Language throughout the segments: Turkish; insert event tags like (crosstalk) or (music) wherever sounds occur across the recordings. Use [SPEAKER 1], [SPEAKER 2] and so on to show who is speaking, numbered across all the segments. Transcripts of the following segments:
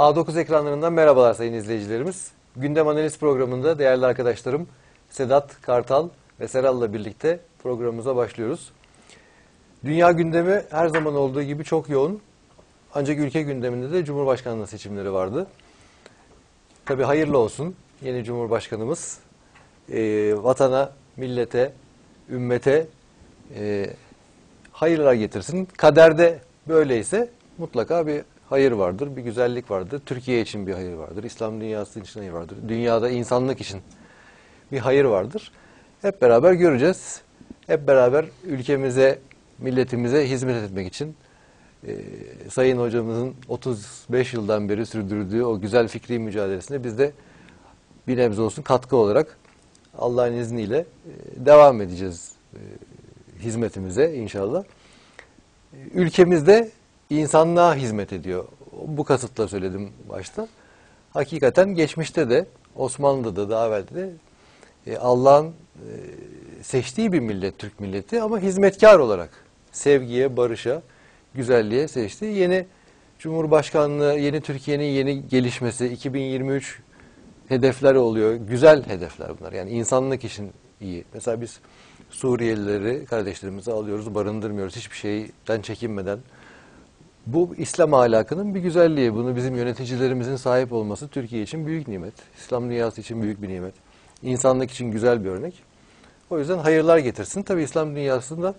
[SPEAKER 1] A9 ekranlarından merhabalar sayın izleyicilerimiz. Gündem analiz programında değerli arkadaşlarım Sedat Kartal ve Seral'la birlikte programımıza başlıyoruz. Dünya gündemi her zaman olduğu gibi çok yoğun. Ancak ülke gündeminde de Cumhurbaşkanlığı seçimleri vardı. Tabii hayırlı olsun yeni Cumhurbaşkanımız. Ee, vatana, millete, ümmete e, hayırlar getirsin. Kaderde böyleyse mutlaka bir hayır vardır, bir güzellik vardır. Türkiye için bir hayır vardır, İslam dünyası için hayır vardır. Dünyada insanlık için bir hayır vardır. Hep beraber göreceğiz. Hep beraber ülkemize, milletimize hizmet etmek için e, Sayın Hocamızın 35 yıldan beri sürdürdüğü o güzel fikri mücadelesine biz de bir nebze olsun katkı olarak Allah'ın izniyle e, devam edeceğiz e, hizmetimize inşallah. Ülkemizde insanlığa hizmet ediyor. Bu kasıtla söyledim başta. Hakikaten geçmişte de Osmanlı'da da daha evvelde de e, Allah'ın e, seçtiği bir millet Türk milleti ama hizmetkar olarak sevgiye, barışa, güzelliğe seçti. Yeni Cumhurbaşkanlığı, yeni Türkiye'nin yeni gelişmesi, 2023 hedefler oluyor. Güzel hedefler bunlar. Yani insanlık için iyi. Mesela biz Suriyelileri, kardeşlerimizi alıyoruz, barındırmıyoruz. Hiçbir şeyden çekinmeden. Bu İslam ahlakının bir güzelliği. Bunu bizim yöneticilerimizin sahip olması Türkiye için büyük nimet. İslam dünyası için büyük bir nimet. İnsanlık için güzel bir örnek. O yüzden hayırlar getirsin. Tabi İslam dünyasında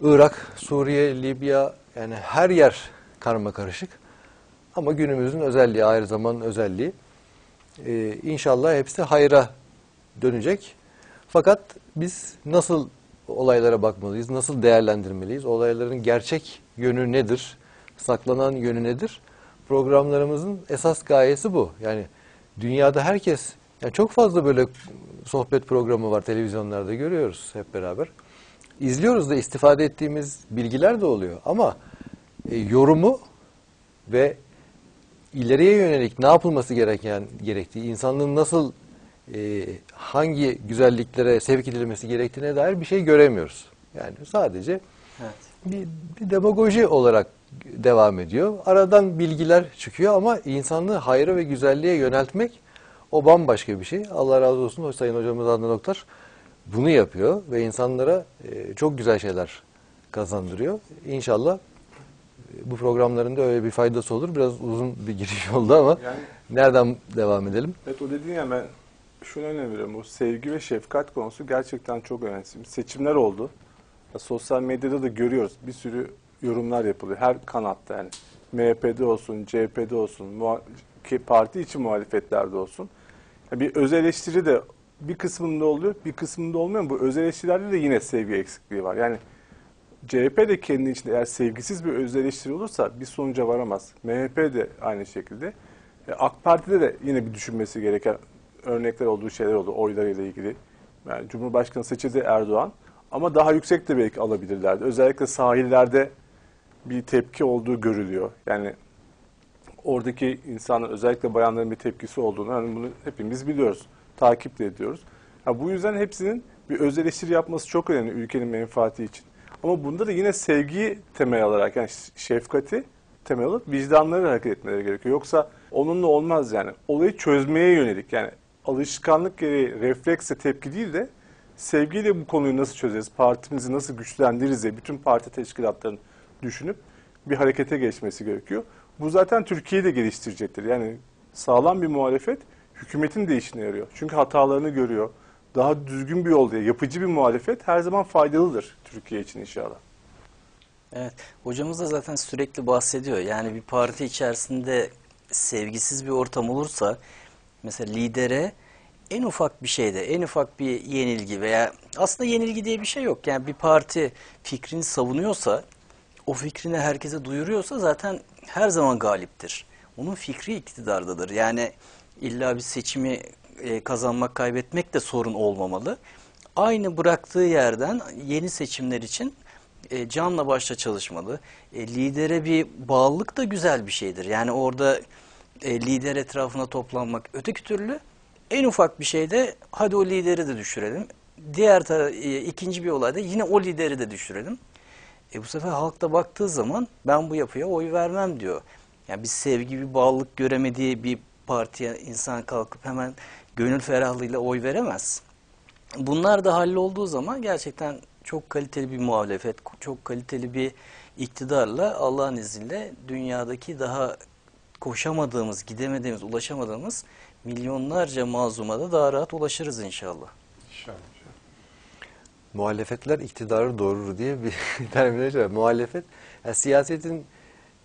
[SPEAKER 1] Irak, Suriye, Libya yani her yer karma karışık. Ama günümüzün özelliği, ayrı zaman özelliği. Ee, inşallah hepsi hayra dönecek. Fakat biz nasıl olaylara bakmalıyız, nasıl değerlendirmeliyiz, olayların gerçek yönü nedir, saklanan yönü nedir? Programlarımızın esas gayesi bu. Yani dünyada herkes, yani çok fazla böyle sohbet programı var televizyonlarda görüyoruz hep beraber. İzliyoruz da istifade ettiğimiz bilgiler de oluyor ama e, yorumu ve ileriye yönelik ne yapılması gereken gerektiği, insanlığın nasıl e, hangi güzelliklere sevk edilmesi gerektiğine dair bir şey göremiyoruz. Yani sadece
[SPEAKER 2] Evet.
[SPEAKER 1] Bir, bir demagoji olarak devam ediyor. Aradan bilgiler çıkıyor ama insanlığı hayra ve güzelliğe yöneltmek o bambaşka bir şey. Allah razı olsun o Sayın Hocamız Adnan Oktar bunu yapıyor ve insanlara e, çok güzel şeyler kazandırıyor. İnşallah e, bu programların da öyle bir faydası olur. Biraz uzun bir giriş (laughs) oldu ama
[SPEAKER 3] Yani
[SPEAKER 1] nereden devam edelim?
[SPEAKER 3] evet o dediğin ya ben şuna önem veriyorum. Bu sevgi ve şefkat konusu gerçekten çok önemli. Seçimler oldu. Ya sosyal medyada da görüyoruz. Bir sürü yorumlar yapılıyor. Her kanatta yani. MHP'de olsun, CHP'de olsun, ki parti içi muhalefetlerde olsun. Bir öz eleştiri de bir kısmında oluyor, bir kısmında olmuyor bu öz eleştirilerde de yine sevgi eksikliği var. Yani CHP de kendi içinde eğer sevgisiz bir öz eleştiri olursa bir sonuca varamaz. MHP de aynı şekilde. E, AK Parti'de de yine bir düşünmesi gereken örnekler olduğu şeyler oldu oylarıyla ilgili. Yani Cumhurbaşkanı seçildi Erdoğan ama daha yüksek de belki alabilirlerdi. Özellikle sahillerde bir tepki olduğu görülüyor. Yani oradaki insanlar özellikle bayanların bir tepkisi olduğunu yani bunu hepimiz biliyoruz. Takip de ediyoruz. Ha, bu yüzden hepsinin bir öz eleştiri yapması çok önemli ülkenin menfaati için. Ama bunda da yine sevgiyi temel alarak yani şefkati temel alıp vicdanları hareket etmeleri gerekiyor. Yoksa onunla olmaz yani. Olayı çözmeye yönelik yani alışkanlık gereği refleksle tepki değil de sevgiyle bu konuyu nasıl çözeriz, partimizi nasıl güçlendiririz diye bütün parti teşkilatlarının düşünüp bir harekete geçmesi gerekiyor. Bu zaten Türkiye'yi de geliştirecektir. Yani sağlam bir muhalefet hükümetin de işine yarıyor. Çünkü hatalarını görüyor. Daha düzgün bir yol diye yapıcı bir muhalefet her zaman faydalıdır Türkiye için inşallah.
[SPEAKER 2] Evet. Hocamız da zaten sürekli bahsediyor. Yani bir parti içerisinde sevgisiz bir ortam olursa mesela lidere en ufak bir şeyde, en ufak bir yenilgi veya aslında yenilgi diye bir şey yok. Yani bir parti fikrini savunuyorsa, o fikrini herkese duyuruyorsa zaten her zaman galiptir. Onun fikri iktidardadır. Yani illa bir seçimi e, kazanmak, kaybetmek de sorun olmamalı. Aynı bıraktığı yerden yeni seçimler için e, canla başla çalışmalı. E, lidere bir bağlılık da güzel bir şeydir. Yani orada lider etrafına toplanmak. Öteki türlü en ufak bir şeyde hadi o lideri de düşürelim. Diğer e, ikinci bir olayda yine o lideri de düşürelim. E bu sefer halk da baktığı zaman ben bu yapıya oy vermem diyor. Yani bir sevgi, bir bağlılık göremediği bir partiye insan kalkıp hemen gönül ferahlığıyla oy veremez. Bunlar da hallolduğu zaman gerçekten çok kaliteli bir muhalefet, çok kaliteli bir iktidarla Allah'ın izniyle dünyadaki daha koşamadığımız, gidemediğimiz, ulaşamadığımız milyonlarca mazluma da daha rahat ulaşırız inşallah.
[SPEAKER 4] İnşallah.
[SPEAKER 1] Muhalefetler iktidarı doğurur diye bir (laughs) terminoloji var. Muhalefet, yani siyasetin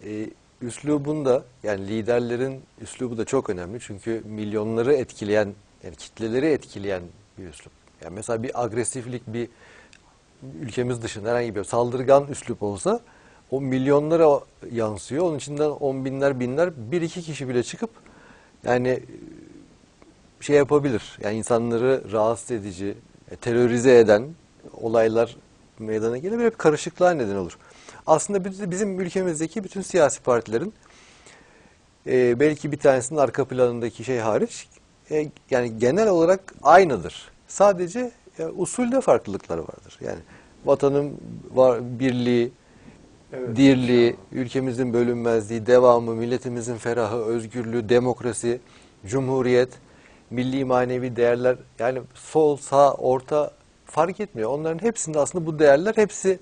[SPEAKER 1] e, üslubunda, yani liderlerin üslubu da çok önemli. Çünkü milyonları etkileyen, yani kitleleri etkileyen bir üslup. Yani mesela bir agresiflik, bir ülkemiz dışında herhangi bir saldırgan üslup olsa o milyonlara yansıyor. Onun içinden on binler, binler, bir iki kişi bile çıkıp yani şey yapabilir. Yani insanları rahatsız edici, e, terörize eden olaylar meydana gelebilir. Hep karışıklığa neden olur. Aslında biz- bizim ülkemizdeki bütün siyasi partilerin e, belki bir tanesinin arka planındaki şey hariç e, yani genel olarak aynıdır. Sadece e, usulde farklılıklar vardır. Yani vatanın var, birliği,
[SPEAKER 4] Evet,
[SPEAKER 1] dirliği, ülkemizin bölünmezliği, devamı, milletimizin ferahı, özgürlüğü, demokrasi, cumhuriyet, milli manevi değerler yani sol, sağ, orta fark etmiyor. Onların hepsinde aslında bu değerler hepsi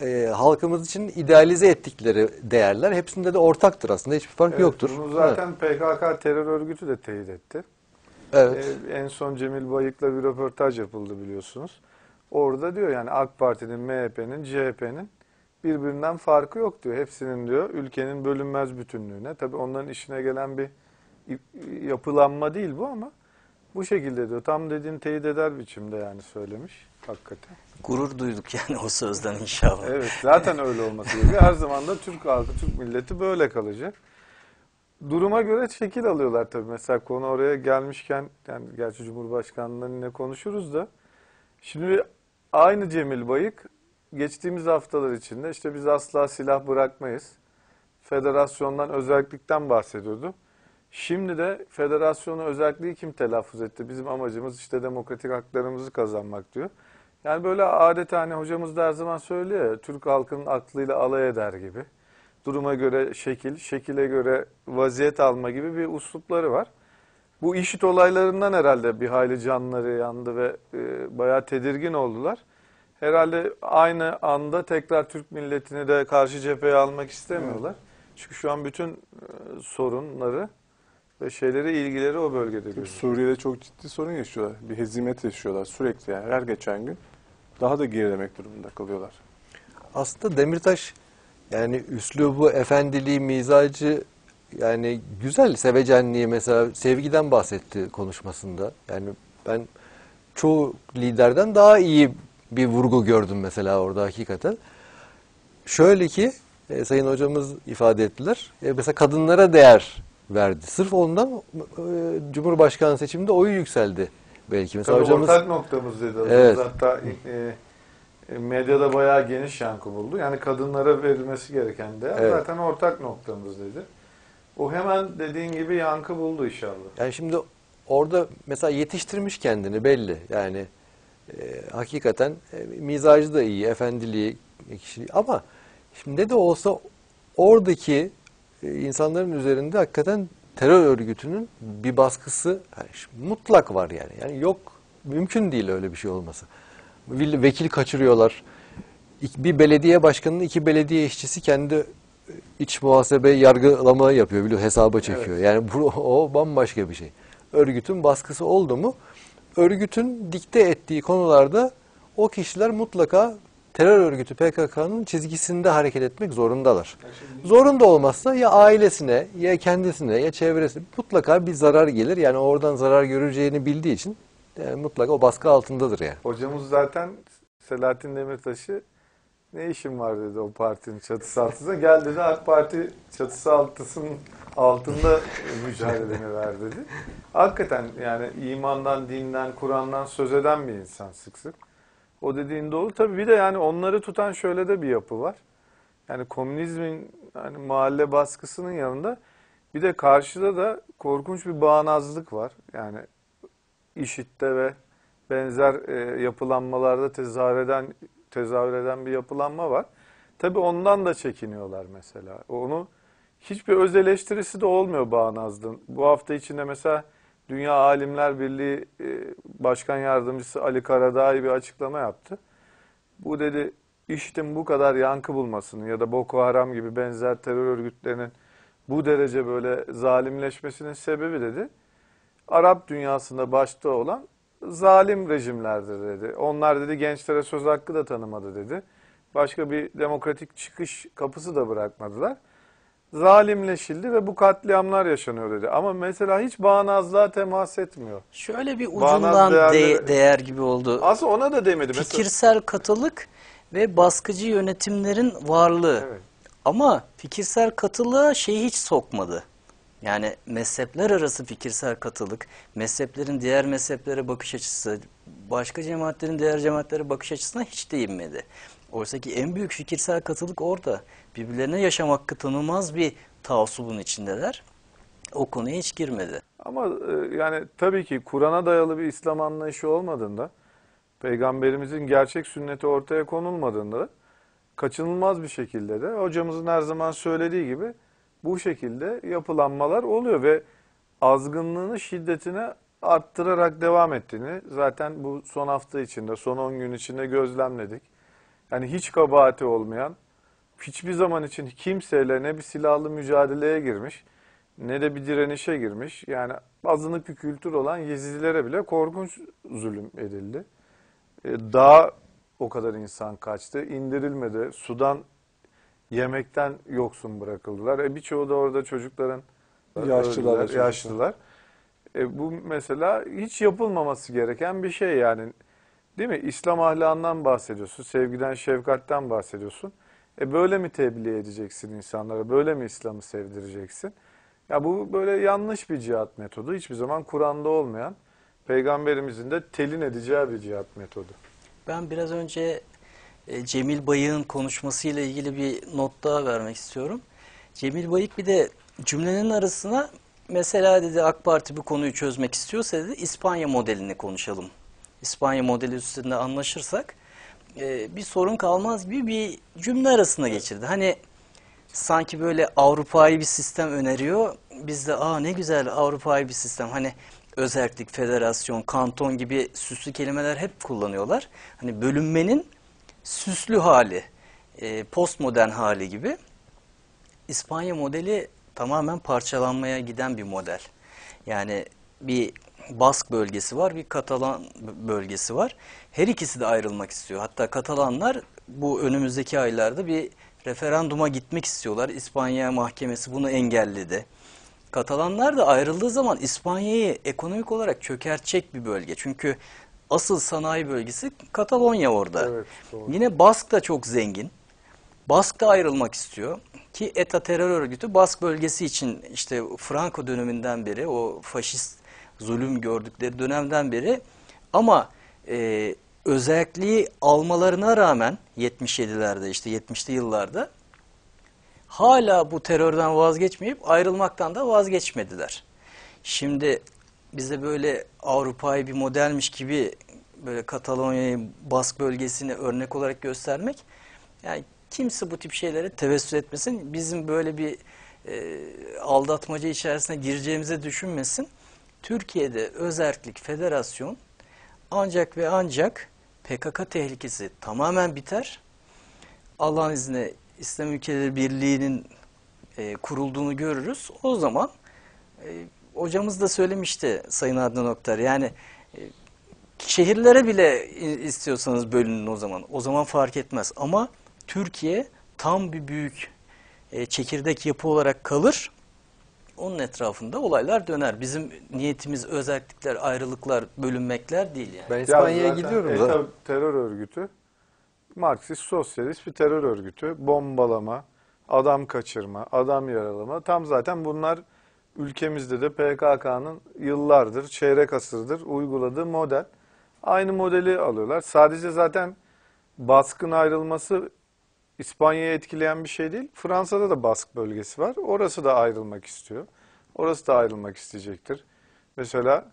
[SPEAKER 1] e, halkımız için idealize ettikleri değerler. Hepsinde de ortaktır aslında. Hiçbir fark
[SPEAKER 4] Evet,
[SPEAKER 1] yoktur.
[SPEAKER 4] Bunu zaten PKK terör örgütü de teyit etti.
[SPEAKER 1] Evet.
[SPEAKER 4] Ee, en son Cemil Bayık'la bir röportaj yapıldı biliyorsunuz. Orada diyor yani AK Parti'nin, MHP'nin, CHP'nin birbirinden farkı yok diyor. Hepsinin diyor ülkenin bölünmez bütünlüğüne. Tabii onların işine gelen bir yapılanma değil bu ama bu şekilde diyor. Tam dediğin teyit eder biçimde yani söylemiş hakikaten.
[SPEAKER 2] Gurur duyduk yani o sözden inşallah.
[SPEAKER 4] Evet zaten öyle olması gerekiyor. Her zaman da Türk halkı, Türk milleti böyle kalacak. Duruma göre şekil alıyorlar tabii. Mesela konu oraya gelmişken, yani gerçi Cumhurbaşkanlığından yine konuşuruz da. Şimdi aynı Cemil Bayık geçtiğimiz haftalar içinde işte biz asla silah bırakmayız. Federasyondan özellikten bahsediyordu. Şimdi de federasyonu özelliği kim telaffuz etti? Bizim amacımız işte demokratik haklarımızı kazanmak diyor. Yani böyle adeta hani hocamız da her zaman söylüyor ya, Türk halkının aklıyla alay eder gibi. Duruma göre şekil, şekile göre vaziyet alma gibi bir uslupları var. Bu işit olaylarından herhalde bir hayli canları yandı ve e, bayağı tedirgin oldular. Herhalde aynı anda tekrar Türk milletini de karşı cepheye almak istemiyorlar. Çünkü şu an bütün e, sorunları şeyleri, ilgileri o bölgede gözüküyor.
[SPEAKER 3] Suriye'de çok ciddi sorun yaşıyorlar. Bir hezimet yaşıyorlar sürekli yani her geçen gün. Daha da gerilemek durumunda kalıyorlar.
[SPEAKER 1] Aslında Demirtaş yani üslubu, efendiliği, mizacı yani güzel sevecenliği mesela sevgiden bahsetti konuşmasında. Yani ben çoğu liderden daha iyi bir vurgu gördüm mesela orada hakikaten. Şöyle ki e, sayın hocamız ifade ettiler. E, mesela kadınlara değer verdi. Sırf ondan e, Cumhurbaşkanı seçiminde oyu yükseldi belki. Mesela
[SPEAKER 4] Tabii
[SPEAKER 1] hocamız
[SPEAKER 4] ortak noktamız dedi.
[SPEAKER 1] Evet.
[SPEAKER 4] Hatta e, e, medyada bayağı geniş yankı buldu. Yani kadınlara verilmesi gereken değer
[SPEAKER 1] Evet.
[SPEAKER 4] zaten ortak noktamız dedi. O hemen dediğin gibi yankı buldu inşallah.
[SPEAKER 1] Yani şimdi orada mesela yetiştirmiş kendini belli. Yani e, hakikaten e, mizacı da iyi, efendiliği, kişiliği ama şimdi ne de olsa oradaki insanların üzerinde hakikaten terör örgütünün bir baskısı yani mutlak var yani. Yani yok mümkün değil öyle bir şey olması. Vekil kaçırıyorlar. Bir belediye başkanının iki belediye işçisi kendi e, iç muhasebe yargılama yapıyor biliyor hesaba çekiyor. Yani bu o bambaşka bir şey. Örgütün baskısı oldu mu örgütün dikte ettiği konularda o kişiler mutlaka terör örgütü PKK'nın çizgisinde hareket etmek zorundalar. Zorunda olmazsa ya ailesine ya kendisine ya çevresine mutlaka bir zarar gelir. Yani oradan zarar göreceğini bildiği için yani mutlaka o baskı altındadır yani.
[SPEAKER 4] Hocamız zaten Selahattin Demirtaş'ı ne işin var dedi o partinin çatısı altında. Gel dedi AK Parti çatısı altısının altında mücadeleni ver dedi. Hakikaten yani imandan, dinden, Kur'an'dan söz eden bir insan sık sık. O dediğin doğru. Tabii bir de yani onları tutan şöyle de bir yapı var. Yani komünizmin hani mahalle baskısının yanında bir de karşıda da korkunç bir bağnazlık var. Yani işitte ve benzer e, yapılanmalarda tezahür eden tezahür eden bir yapılanma var. Tabii ondan da çekiniyorlar mesela. Onu hiçbir öz eleştirisi de olmuyor bağnazlığın. Bu hafta içinde mesela Dünya Alimler Birliği e, Başkan Yardımcısı Ali Karadağ bir açıklama yaptı. Bu dedi işitin bu kadar yankı bulmasının ya da Boko Haram gibi benzer terör örgütlerinin bu derece böyle zalimleşmesinin sebebi dedi. Arap dünyasında başta olan zalim rejimlerdir dedi. Onlar dedi gençlere söz hakkı da tanımadı dedi. Başka bir demokratik çıkış kapısı da bırakmadılar. Zalimleşildi ve bu katliamlar yaşanıyor dedi. Ama mesela hiç bağnazlığa temas etmiyor.
[SPEAKER 2] Şöyle bir
[SPEAKER 4] Bağnaz
[SPEAKER 2] ucundan de-
[SPEAKER 4] değerleri-
[SPEAKER 2] değer gibi oldu.
[SPEAKER 4] Aslında ona da demedi. Mesela,
[SPEAKER 2] Fikirsel katılık ve baskıcı yönetimlerin varlığı.
[SPEAKER 4] Evet.
[SPEAKER 2] Ama fikirsel katılığa şeyi hiç sokmadı. Yani mezhepler arası fikirsel katılık, mezheplerin diğer mezheplere bakış açısı, başka cemaatlerin diğer cemaatlere bakış açısına hiç değinmedi. Oysa ki en büyük fikirsel katılık orada. Birbirlerine yaşam hakkı tanımaz bir taassubun içindeler. O konuya hiç girmedi.
[SPEAKER 4] Ama e, yani tabii ki Kur'an'a dayalı bir İslam anlayışı olmadığında, Peygamberimizin gerçek sünneti ortaya konulmadığında kaçınılmaz bir şekilde de hocamızın her zaman söylediği gibi bu şekilde yapılanmalar oluyor ve azgınlığını şiddetini arttırarak devam ettiğini zaten bu son hafta içinde, son 10 gün içinde gözlemledik. Yani hiç kabahati olmayan, hiçbir zaman için kimseyle ne bir silahlı mücadeleye girmiş, ne de bir direnişe girmiş. Yani azınlık bir kültür olan Yezidilere bile korkunç zulüm edildi. E, Daha o kadar insan kaçtı, indirilmedi. Sudan yemekten yoksun bırakıldılar. E, birçoğu da orada çocukların
[SPEAKER 3] Yaşlılar
[SPEAKER 4] öldüler,
[SPEAKER 3] çocuklar.
[SPEAKER 4] yaşlılar. E, bu mesela hiç yapılmaması gereken bir şey yani. Değil mi? İslam ahlakından bahsediyorsun, sevgiden, şefkatten bahsediyorsun. E böyle mi tebliğ edeceksin insanlara? Böyle mi İslam'ı sevdireceksin? Ya bu böyle yanlış bir cihat metodu. Hiçbir zaman Kur'an'da olmayan, Peygamberimizin de telin edeceği bir cihat metodu.
[SPEAKER 2] Ben biraz önce e, Cemil Bayık'ın konuşmasıyla ilgili bir not daha vermek istiyorum. Cemil Bayık bir de cümlenin arasına mesela dedi AK Parti bu konuyu çözmek istiyorsa dedi İspanya modelini konuşalım. İspanya modeli üstünde anlaşırsak e, bir sorun kalmaz gibi bir cümle arasına geçirdi. Hani sanki böyle Avrupa'yı bir sistem öneriyor. Biz de aa ne güzel Avrupa'yı bir sistem. Hani özellik, federasyon, kanton gibi süslü kelimeler hep kullanıyorlar. Hani bölünmenin süslü hali, e, postmodern hali gibi. İspanya modeli tamamen parçalanmaya giden bir model. Yani bir Bask bölgesi var, bir Katalan bölgesi var. Her ikisi de ayrılmak istiyor. Hatta Katalanlar bu önümüzdeki aylarda bir referanduma gitmek istiyorlar. İspanya mahkemesi bunu engelledi. Katalanlar da ayrıldığı zaman İspanya'yı ekonomik olarak çökertecek bir bölge. Çünkü asıl sanayi bölgesi Katalonya orada.
[SPEAKER 4] Evet, doğru.
[SPEAKER 2] Yine Bask da çok zengin. Bask da ayrılmak istiyor ki ETA terör örgütü Bask bölgesi için işte Franco döneminden beri o faşist zulüm gördükleri dönemden beri ama e, özelliği almalarına rağmen 77'lerde işte 70'li yıllarda hala bu terörden vazgeçmeyip ayrılmaktan da vazgeçmediler. Şimdi bize böyle Avrupa'yı bir modelmiş gibi böyle Katalonya'yı, Bask bölgesini örnek olarak göstermek yani kimse bu tip şeylere tevessül etmesin. Bizim böyle bir e, aldatmaca içerisine gireceğimize düşünmesin. Türkiye'de özerklik, federasyon ancak ve ancak PKK tehlikesi tamamen biter. Allah'ın izniyle İslam Ülkeleri Birliği'nin e, kurulduğunu görürüz. O zaman e, hocamız da söylemişti Sayın Adnan Oktar. Yani e, şehirlere bile istiyorsanız bölünün o zaman. O zaman fark etmez. Ama Türkiye tam bir büyük e, çekirdek yapı olarak kalır. Onun etrafında olaylar döner. Bizim niyetimiz özellikler, ayrılıklar, bölünmekler değil yani.
[SPEAKER 1] Ben
[SPEAKER 4] Ya
[SPEAKER 1] İspanya'ya
[SPEAKER 4] zaten
[SPEAKER 1] gidiyorum
[SPEAKER 4] ETA
[SPEAKER 1] da.
[SPEAKER 4] terör örgütü, Marksist sosyalist bir terör örgütü. Bombalama, adam kaçırma, adam yaralama. Tam zaten bunlar ülkemizde de PKK'nın yıllardır, çeyrek asırdır uyguladığı model. Aynı modeli alıyorlar. Sadece zaten baskın ayrılması İspanya'yı etkileyen bir şey değil. Fransa'da da bask bölgesi var. Orası da ayrılmak istiyor. Orası da ayrılmak isteyecektir. Mesela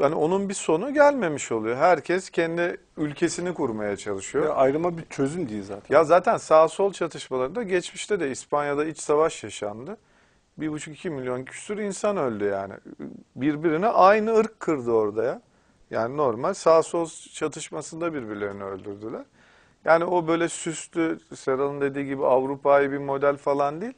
[SPEAKER 4] yani onun bir sonu gelmemiş oluyor. Herkes kendi ülkesini kurmaya çalışıyor.
[SPEAKER 3] Ve ayrıma bir çözüm değil zaten.
[SPEAKER 4] Ya zaten sağ sol çatışmalarında geçmişte de İspanya'da iç savaş yaşandı. Bir buçuk iki milyon küsur insan öldü yani. Birbirine aynı ırk kırdı orada ya. Yani normal sağ sol çatışmasında birbirlerini öldürdüler. Yani o böyle süslü, Seral'ın dediği gibi Avrupa'yı bir model falan değil.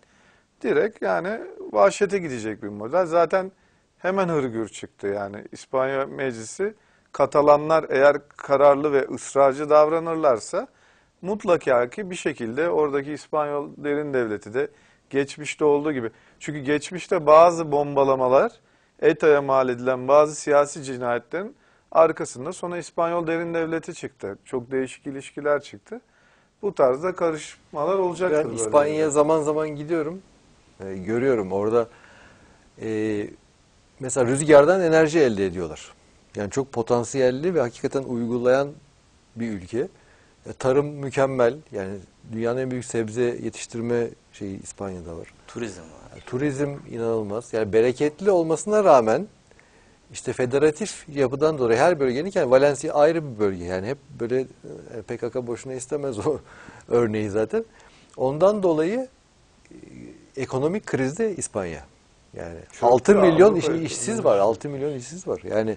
[SPEAKER 4] Direkt yani vahşete gidecek bir model. Zaten hemen hırgür çıktı yani. İspanya Meclisi Katalanlar eğer kararlı ve ısrarcı davranırlarsa mutlaka ki bir şekilde oradaki İspanyol derin devleti de geçmişte olduğu gibi. Çünkü geçmişte bazı bombalamalar ETA'ya mal edilen bazı siyasi cinayetlerin arkasında sonra İspanyol derin devleti çıktı. Çok değişik ilişkiler çıktı. Bu tarzda karışmalar olacaktır.
[SPEAKER 1] Ben. İspanya'ya zaman zaman gidiyorum. E, görüyorum orada e, mesela rüzgardan enerji elde ediyorlar. Yani çok potansiyelli ve hakikaten uygulayan bir ülke. E, tarım mükemmel. Yani dünyanın en büyük sebze yetiştirme şeyi İspanya'da var.
[SPEAKER 2] Turizm var.
[SPEAKER 1] Yani turizm inanılmaz. Yani bereketli olmasına rağmen işte federatif yapıdan dolayı her bölgenin yani Valencia ayrı bir bölge. Yani hep böyle e, PKK boşuna istemez o (laughs) örneği zaten. Ondan dolayı e, ekonomik krizde İspanya. Yani
[SPEAKER 4] Çok
[SPEAKER 1] 6
[SPEAKER 4] da
[SPEAKER 1] milyon iş- işsiz var. 6 milyon işsiz var. Yani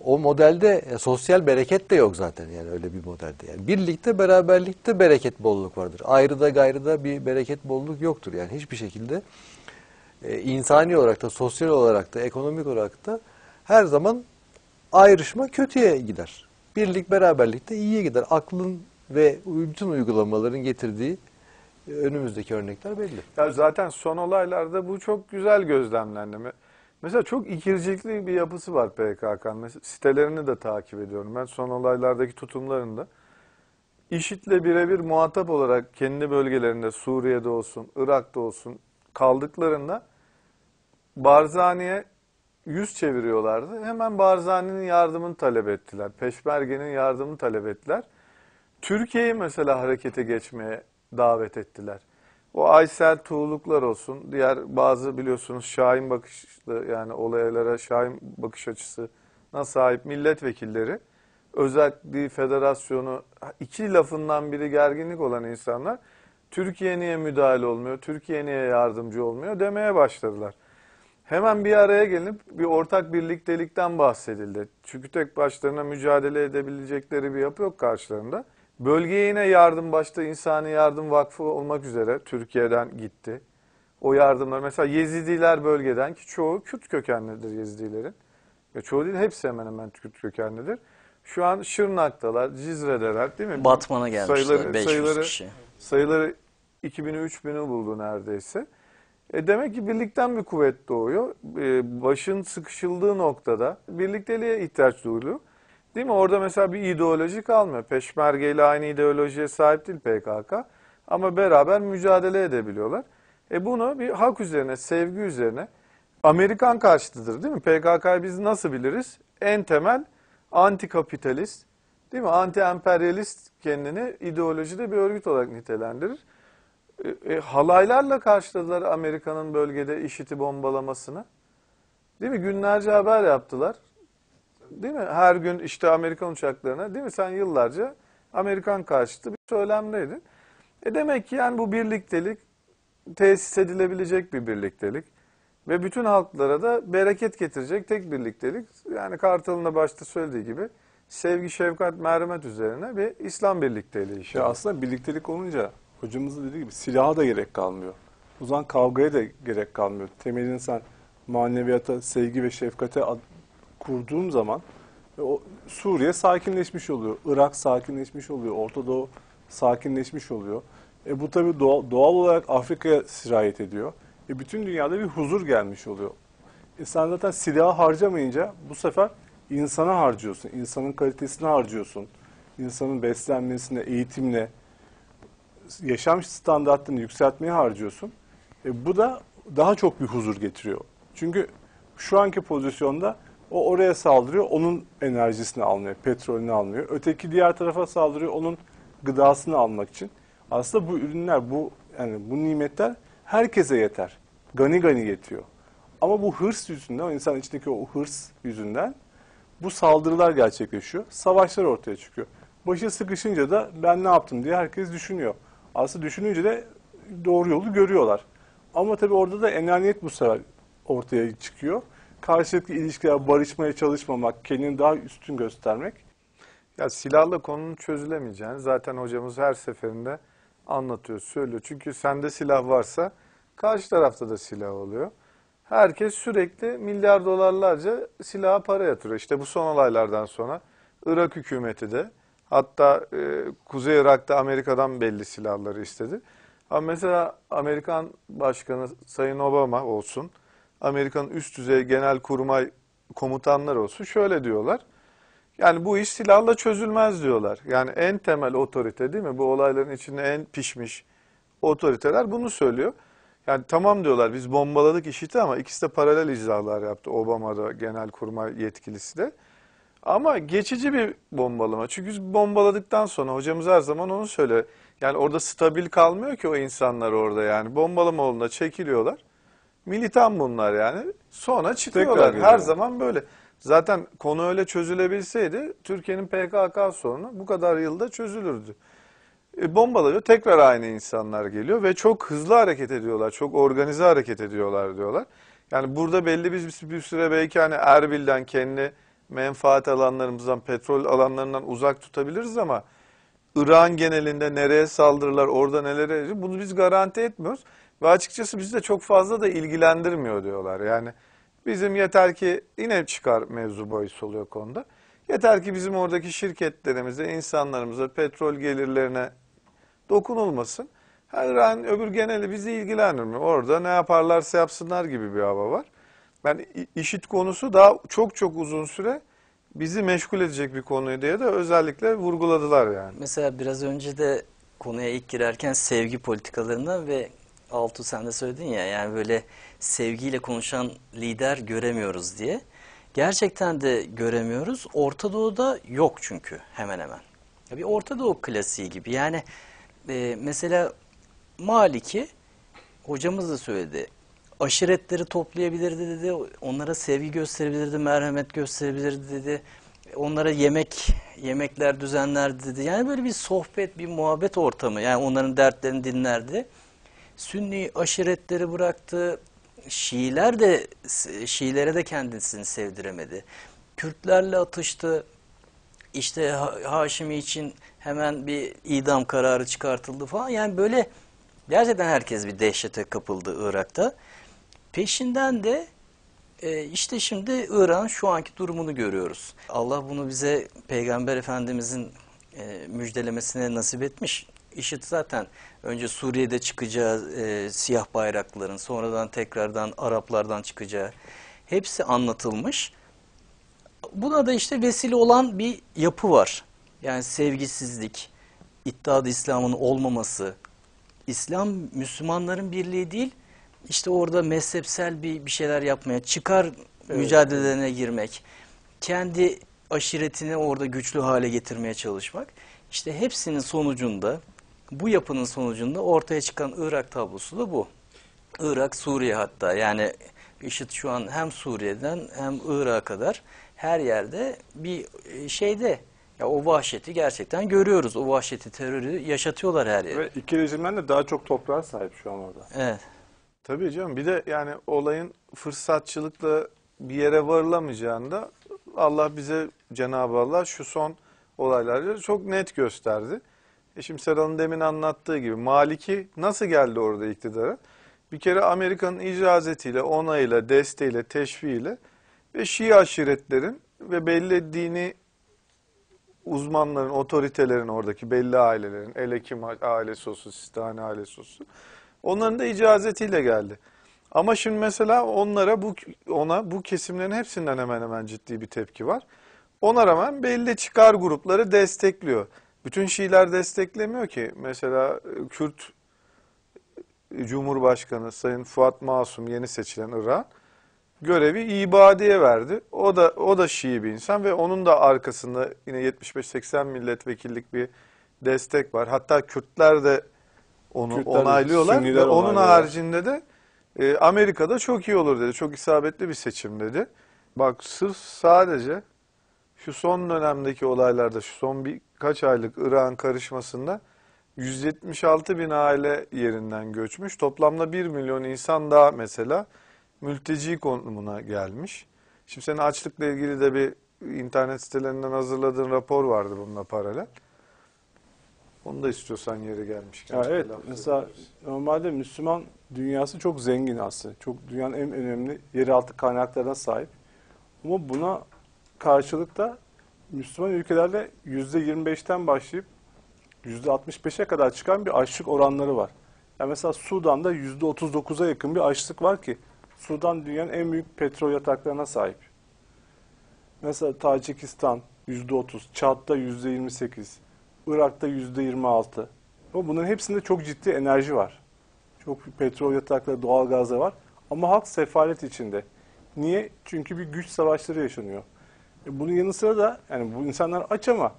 [SPEAKER 1] o modelde e, sosyal bereket de yok zaten yani öyle bir modelde. Yani birlikte beraberlikte bereket bolluk vardır. Ayrıda gayrıda bir bereket bolluk yoktur. Yani hiçbir şekilde e, insani olarak da sosyal olarak da ekonomik olarak da her zaman ayrışma kötüye gider. Birlik beraberlik de iyiye gider. Aklın ve bütün uygulamaların getirdiği e, önümüzdeki örnekler belli.
[SPEAKER 4] Ya zaten son olaylarda bu çok güzel gözlemlendi. Me- Mesela çok ikircikli bir yapısı var PKK'nın. Sitelerini de takip ediyorum. Ben son olaylardaki tutumlarında. IŞİD'le birebir muhatap olarak kendi bölgelerinde Suriye'de olsun, Irak'ta olsun kaldıklarında Barzani'ye yüz çeviriyorlardı. Hemen Barzani'nin yardımını talep ettiler. Peşmerge'nin yardımını talep ettiler. Türkiye'yi mesela harekete geçmeye davet ettiler. O Aysel Tuğluklar olsun, diğer bazı biliyorsunuz Şahin bakışlı yani olaylara Şahin bakış açısına sahip milletvekilleri, özelliği federasyonu, iki lafından biri gerginlik olan insanlar Türkiye niye müdahale olmuyor, Türkiye niye yardımcı olmuyor demeye başladılar. Hemen bir araya gelinip bir ortak birliktelikten bahsedildi. Çünkü tek başlarına mücadele edebilecekleri bir yapı yok karşılarında. Bölgeye yine yardım başta İnsani Yardım Vakfı olmak üzere Türkiye'den gitti. O yardımlar mesela Yezidiler bölgeden ki çoğu Kürt kökenlidir Yezidilerin. Ve çoğu değil hepsi hemen hemen Kürt kökenlidir. Şu an Şırnak'talar, Cizre'deler değil mi?
[SPEAKER 2] Batman'a gelmişler
[SPEAKER 4] Sayıları-
[SPEAKER 2] 500
[SPEAKER 4] sayıları-
[SPEAKER 2] kişi.
[SPEAKER 4] Sayıları 2000'i 3000'i buldu neredeyse. E demek ki birlikten bir kuvvet doğuyor. E, başın sıkışıldığı noktada birlikteliğe ihtiyaç duyuluyor. Değil mi? Orada mesela bir ideoloji kalmıyor. Peşmerge ile aynı ideolojiye sahip değil PKK. Ama beraber mücadele edebiliyorlar. E bunu bir hak üzerine, sevgi üzerine Amerikan karşıtıdır değil mi? PKK'yı biz nasıl biliriz? En temel antikapitalist, değil mi? Anti-emperyalist kendini ideolojide bir örgüt olarak nitelendirir. E, e, halaylarla karşıladılar Amerika'nın bölgede IŞİD'i bombalamasını. Değil mi? Günlerce haber yaptılar. Değil mi? Her gün işte Amerikan uçaklarına, değil mi? Sen yıllarca Amerikan karşıtı bir söylemdeydin. E demek ki yani bu birliktelik tesis edilebilecek bir birliktelik. Ve bütün halklara da bereket getirecek tek birliktelik. Yani Kartal'ın da başta söylediği gibi sevgi, şefkat, merhamet üzerine bir İslam birlikteliği
[SPEAKER 3] Ya aslında birliktelik olunca hocamızın dediği gibi silaha da gerek kalmıyor. O zaman kavgaya da gerek kalmıyor. Temelini sen maneviyata, sevgi ve şefkate kurduğun zaman e, o Suriye sakinleşmiş oluyor. Irak sakinleşmiş oluyor. Orta Doğu sakinleşmiş oluyor. E bu tabii doğal, doğal olarak Afrika'ya sirayet ediyor. E bütün dünyada bir huzur gelmiş oluyor. E sen zaten silahı harcamayınca bu sefer insana harcıyorsun. insanın kalitesini harcıyorsun. insanın beslenmesine, eğitimine, yaşam standartlarını yükseltmeye harcıyorsun. E, bu da daha çok bir huzur getiriyor. Çünkü şu anki pozisyonda o oraya saldırıyor, onun enerjisini almıyor, petrolünü almıyor. Öteki diğer tarafa saldırıyor, onun gıdasını almak için. Aslında bu ürünler, bu yani bu nimetler herkese yeter. Gani gani yetiyor. Ama bu hırs yüzünden, o insan içindeki o hırs yüzünden bu saldırılar gerçekleşiyor. Savaşlar ortaya çıkıyor. Başı sıkışınca da ben ne yaptım diye herkes düşünüyor. Aslında düşününce de doğru yolu görüyorlar. Ama tabii orada da enaniyet bu sefer ortaya çıkıyor. Karşılıklı ilişkiler, barışmaya çalışmamak, kendini daha üstün göstermek.
[SPEAKER 4] Ya silahla konunun çözülemeyeceğini zaten hocamız her seferinde anlatıyor, söylüyor. Çünkü sende silah varsa karşı tarafta da silah oluyor. Herkes sürekli milyar dolarlarca silaha para yatırıyor. İşte bu son olaylardan sonra Irak hükümeti de hatta e, Kuzey Irak'ta Amerika'dan belli silahları istedi. Ama mesela Amerikan Başkanı Sayın Obama olsun, Amerikan üst düzey genel kurmay komutanlar olsun şöyle diyorlar. Yani bu iş silahla çözülmez diyorlar. Yani en temel otorite değil mi? Bu olayların içinde en pişmiş otoriteler bunu söylüyor. Yani tamam diyorlar biz bombaladık işiti ama ikisi de paralel icralar yaptı. Obama da genelkurmay yetkilisi de. Ama geçici bir bombalama. Çünkü bombaladıktan sonra hocamız her zaman onu söylüyor. Yani orada stabil kalmıyor ki o insanlar orada yani. Bombalama olduğunda çekiliyorlar. Militan bunlar yani. Sonra çıkıyorlar. Her zaman böyle. Zaten konu öyle çözülebilseydi Türkiye'nin PKK sorunu bu kadar yılda çözülürdü. E, bombalıyor tekrar aynı insanlar geliyor ve çok hızlı hareket ediyorlar. Çok organize hareket ediyorlar diyorlar. Yani burada belli biz bir süre belki hani Erbil'den kendi menfaat alanlarımızdan, petrol alanlarından uzak tutabiliriz ama İran genelinde nereye saldırırlar, orada nelere bunu biz garanti etmiyoruz. Ve açıkçası bizi de çok fazla da ilgilendirmiyor diyorlar. Yani bizim yeter ki yine çıkar mevzu bahis oluyor konuda. Yeter ki bizim oradaki şirketlerimize, insanlarımıza, petrol gelirlerine dokunulmasın. Her an öbür geneli bizi ilgilendirmiyor. Orada ne yaparlarsa yapsınlar gibi bir hava var. Ben işit konusu daha çok çok uzun süre bizi meşgul edecek bir konu diye de özellikle vurguladılar yani.
[SPEAKER 2] Mesela biraz önce de konuya ilk girerken sevgi politikalarından ve Altu sen de söyledin ya yani böyle sevgiyle konuşan lider göremiyoruz diye. Gerçekten de göremiyoruz. Orta Doğu'da yok çünkü hemen hemen. Ya bir Orta Doğu klasiği gibi. Yani e, mesela Maliki hocamız da söyledi. Aşiretleri toplayabilirdi dedi. Onlara sevgi gösterebilirdi, merhamet gösterebilirdi dedi. Onlara yemek yemekler düzenlerdi dedi. Yani böyle bir sohbet, bir muhabbet ortamı. Yani onların dertlerini dinlerdi. Sünni aşiretleri bıraktı. Şiiler de Şiilere de kendisini sevdiremedi. Kürtlerle atıştı. İşte Ha- Haşimi için hemen bir idam kararı çıkartıldı falan. Yani böyle gerçekten herkes bir dehşete kapıldı Irak'ta. Peşinden de e, işte şimdi İran şu anki durumunu görüyoruz. Allah bunu bize Peygamber Efendimizin e, müjdelemesine nasip etmiş. İşit zaten önce Suriye'de çıkacağı e, siyah bayrakların sonradan tekrardan Araplardan çıkacağı hepsi anlatılmış. Buna da işte vesile olan bir yapı var. Yani sevgisizlik, iddiadı İslam'ın olmaması, İslam Müslümanların birliği değil, işte orada mezhepsel bir, bir şeyler yapmaya, çıkar mücadelelerine girmek, kendi aşiretini orada güçlü hale getirmeye çalışmak. İşte hepsinin sonucunda, bu yapının sonucunda ortaya çıkan Irak tablosu da bu. Irak, Suriye hatta yani IŞİD şu an hem Suriye'den hem Irak'a kadar her yerde bir e, şeyde ya o vahşeti gerçekten görüyoruz. O vahşeti, terörü yaşatıyorlar her yere.
[SPEAKER 3] Ve iki rejimden de daha çok toprağa sahip şu an orada.
[SPEAKER 2] Evet.
[SPEAKER 4] Tabii canım bir de yani olayın fırsatçılıkla bir yere varılamayacağında Allah bize Cenab-ı Allah şu son olaylarda çok net gösterdi. E şimdi Serhan'ın demin anlattığı gibi Maliki nasıl geldi orada iktidara? Bir kere Amerika'nın icazetiyle, onayıyla, desteğiyle, teşviğiyle ve Şii aşiretlerin ve belli dini uzmanların, otoritelerin oradaki belli ailelerin, Elekim ailesi olsun, Sistani ailesi olsun. Onların da icazetiyle geldi. Ama şimdi mesela onlara bu ona bu kesimlerin hepsinden hemen hemen ciddi bir tepki var. Ona rağmen belli çıkar grupları destekliyor. Bütün Şiiler desteklemiyor ki. Mesela e, Kürt Cumhurbaşkanı Sayın Fuat Masum yeni seçilen Irak görevi ibadiye verdi. O da o da Şii bir insan ve onun da arkasında yine 75-80 milletvekillik bir destek var. Hatta Kürtler de onu
[SPEAKER 3] Kürtler
[SPEAKER 4] onaylıyorlar ve onun
[SPEAKER 3] onaylıyorlar.
[SPEAKER 4] haricinde de e, Amerika'da çok iyi olur dedi. Çok isabetli bir seçim dedi. Bak sırf sadece şu son dönemdeki olaylarda, şu son birkaç aylık Irak'ın karışmasında 176 bin aile yerinden göçmüş. Toplamda 1 milyon insan daha mesela mülteci konumuna gelmiş. Şimdi senin açlıkla ilgili de bir internet sitelerinden hazırladığın rapor vardı bununla paralel. Onu da istiyorsan yeri gelmişken.
[SPEAKER 3] Ya evet mesela
[SPEAKER 4] edebiliriz.
[SPEAKER 3] normalde Müslüman dünyası çok zengin aslında. Çok dünyanın en önemli yeraltı kaynaklarına sahip. Ama buna karşılık da Müslüman ülkelerde %25'ten başlayıp %65'e kadar çıkan bir açlık oranları var. Yani mesela Sudan'da %39'a yakın bir açlık var ki Sudan dünyanın en büyük petrol yataklarına sahip. Mesela Tacikistan %30, Çad'da %28, Irak'ta %26. Ama bunların hepsinde çok ciddi enerji var. Çok petrol yatakları, doğal gazları var. Ama halk sefalet içinde. Niye? Çünkü bir güç savaşları yaşanıyor. E bunun yanı sıra da yani bu insanlar aç ama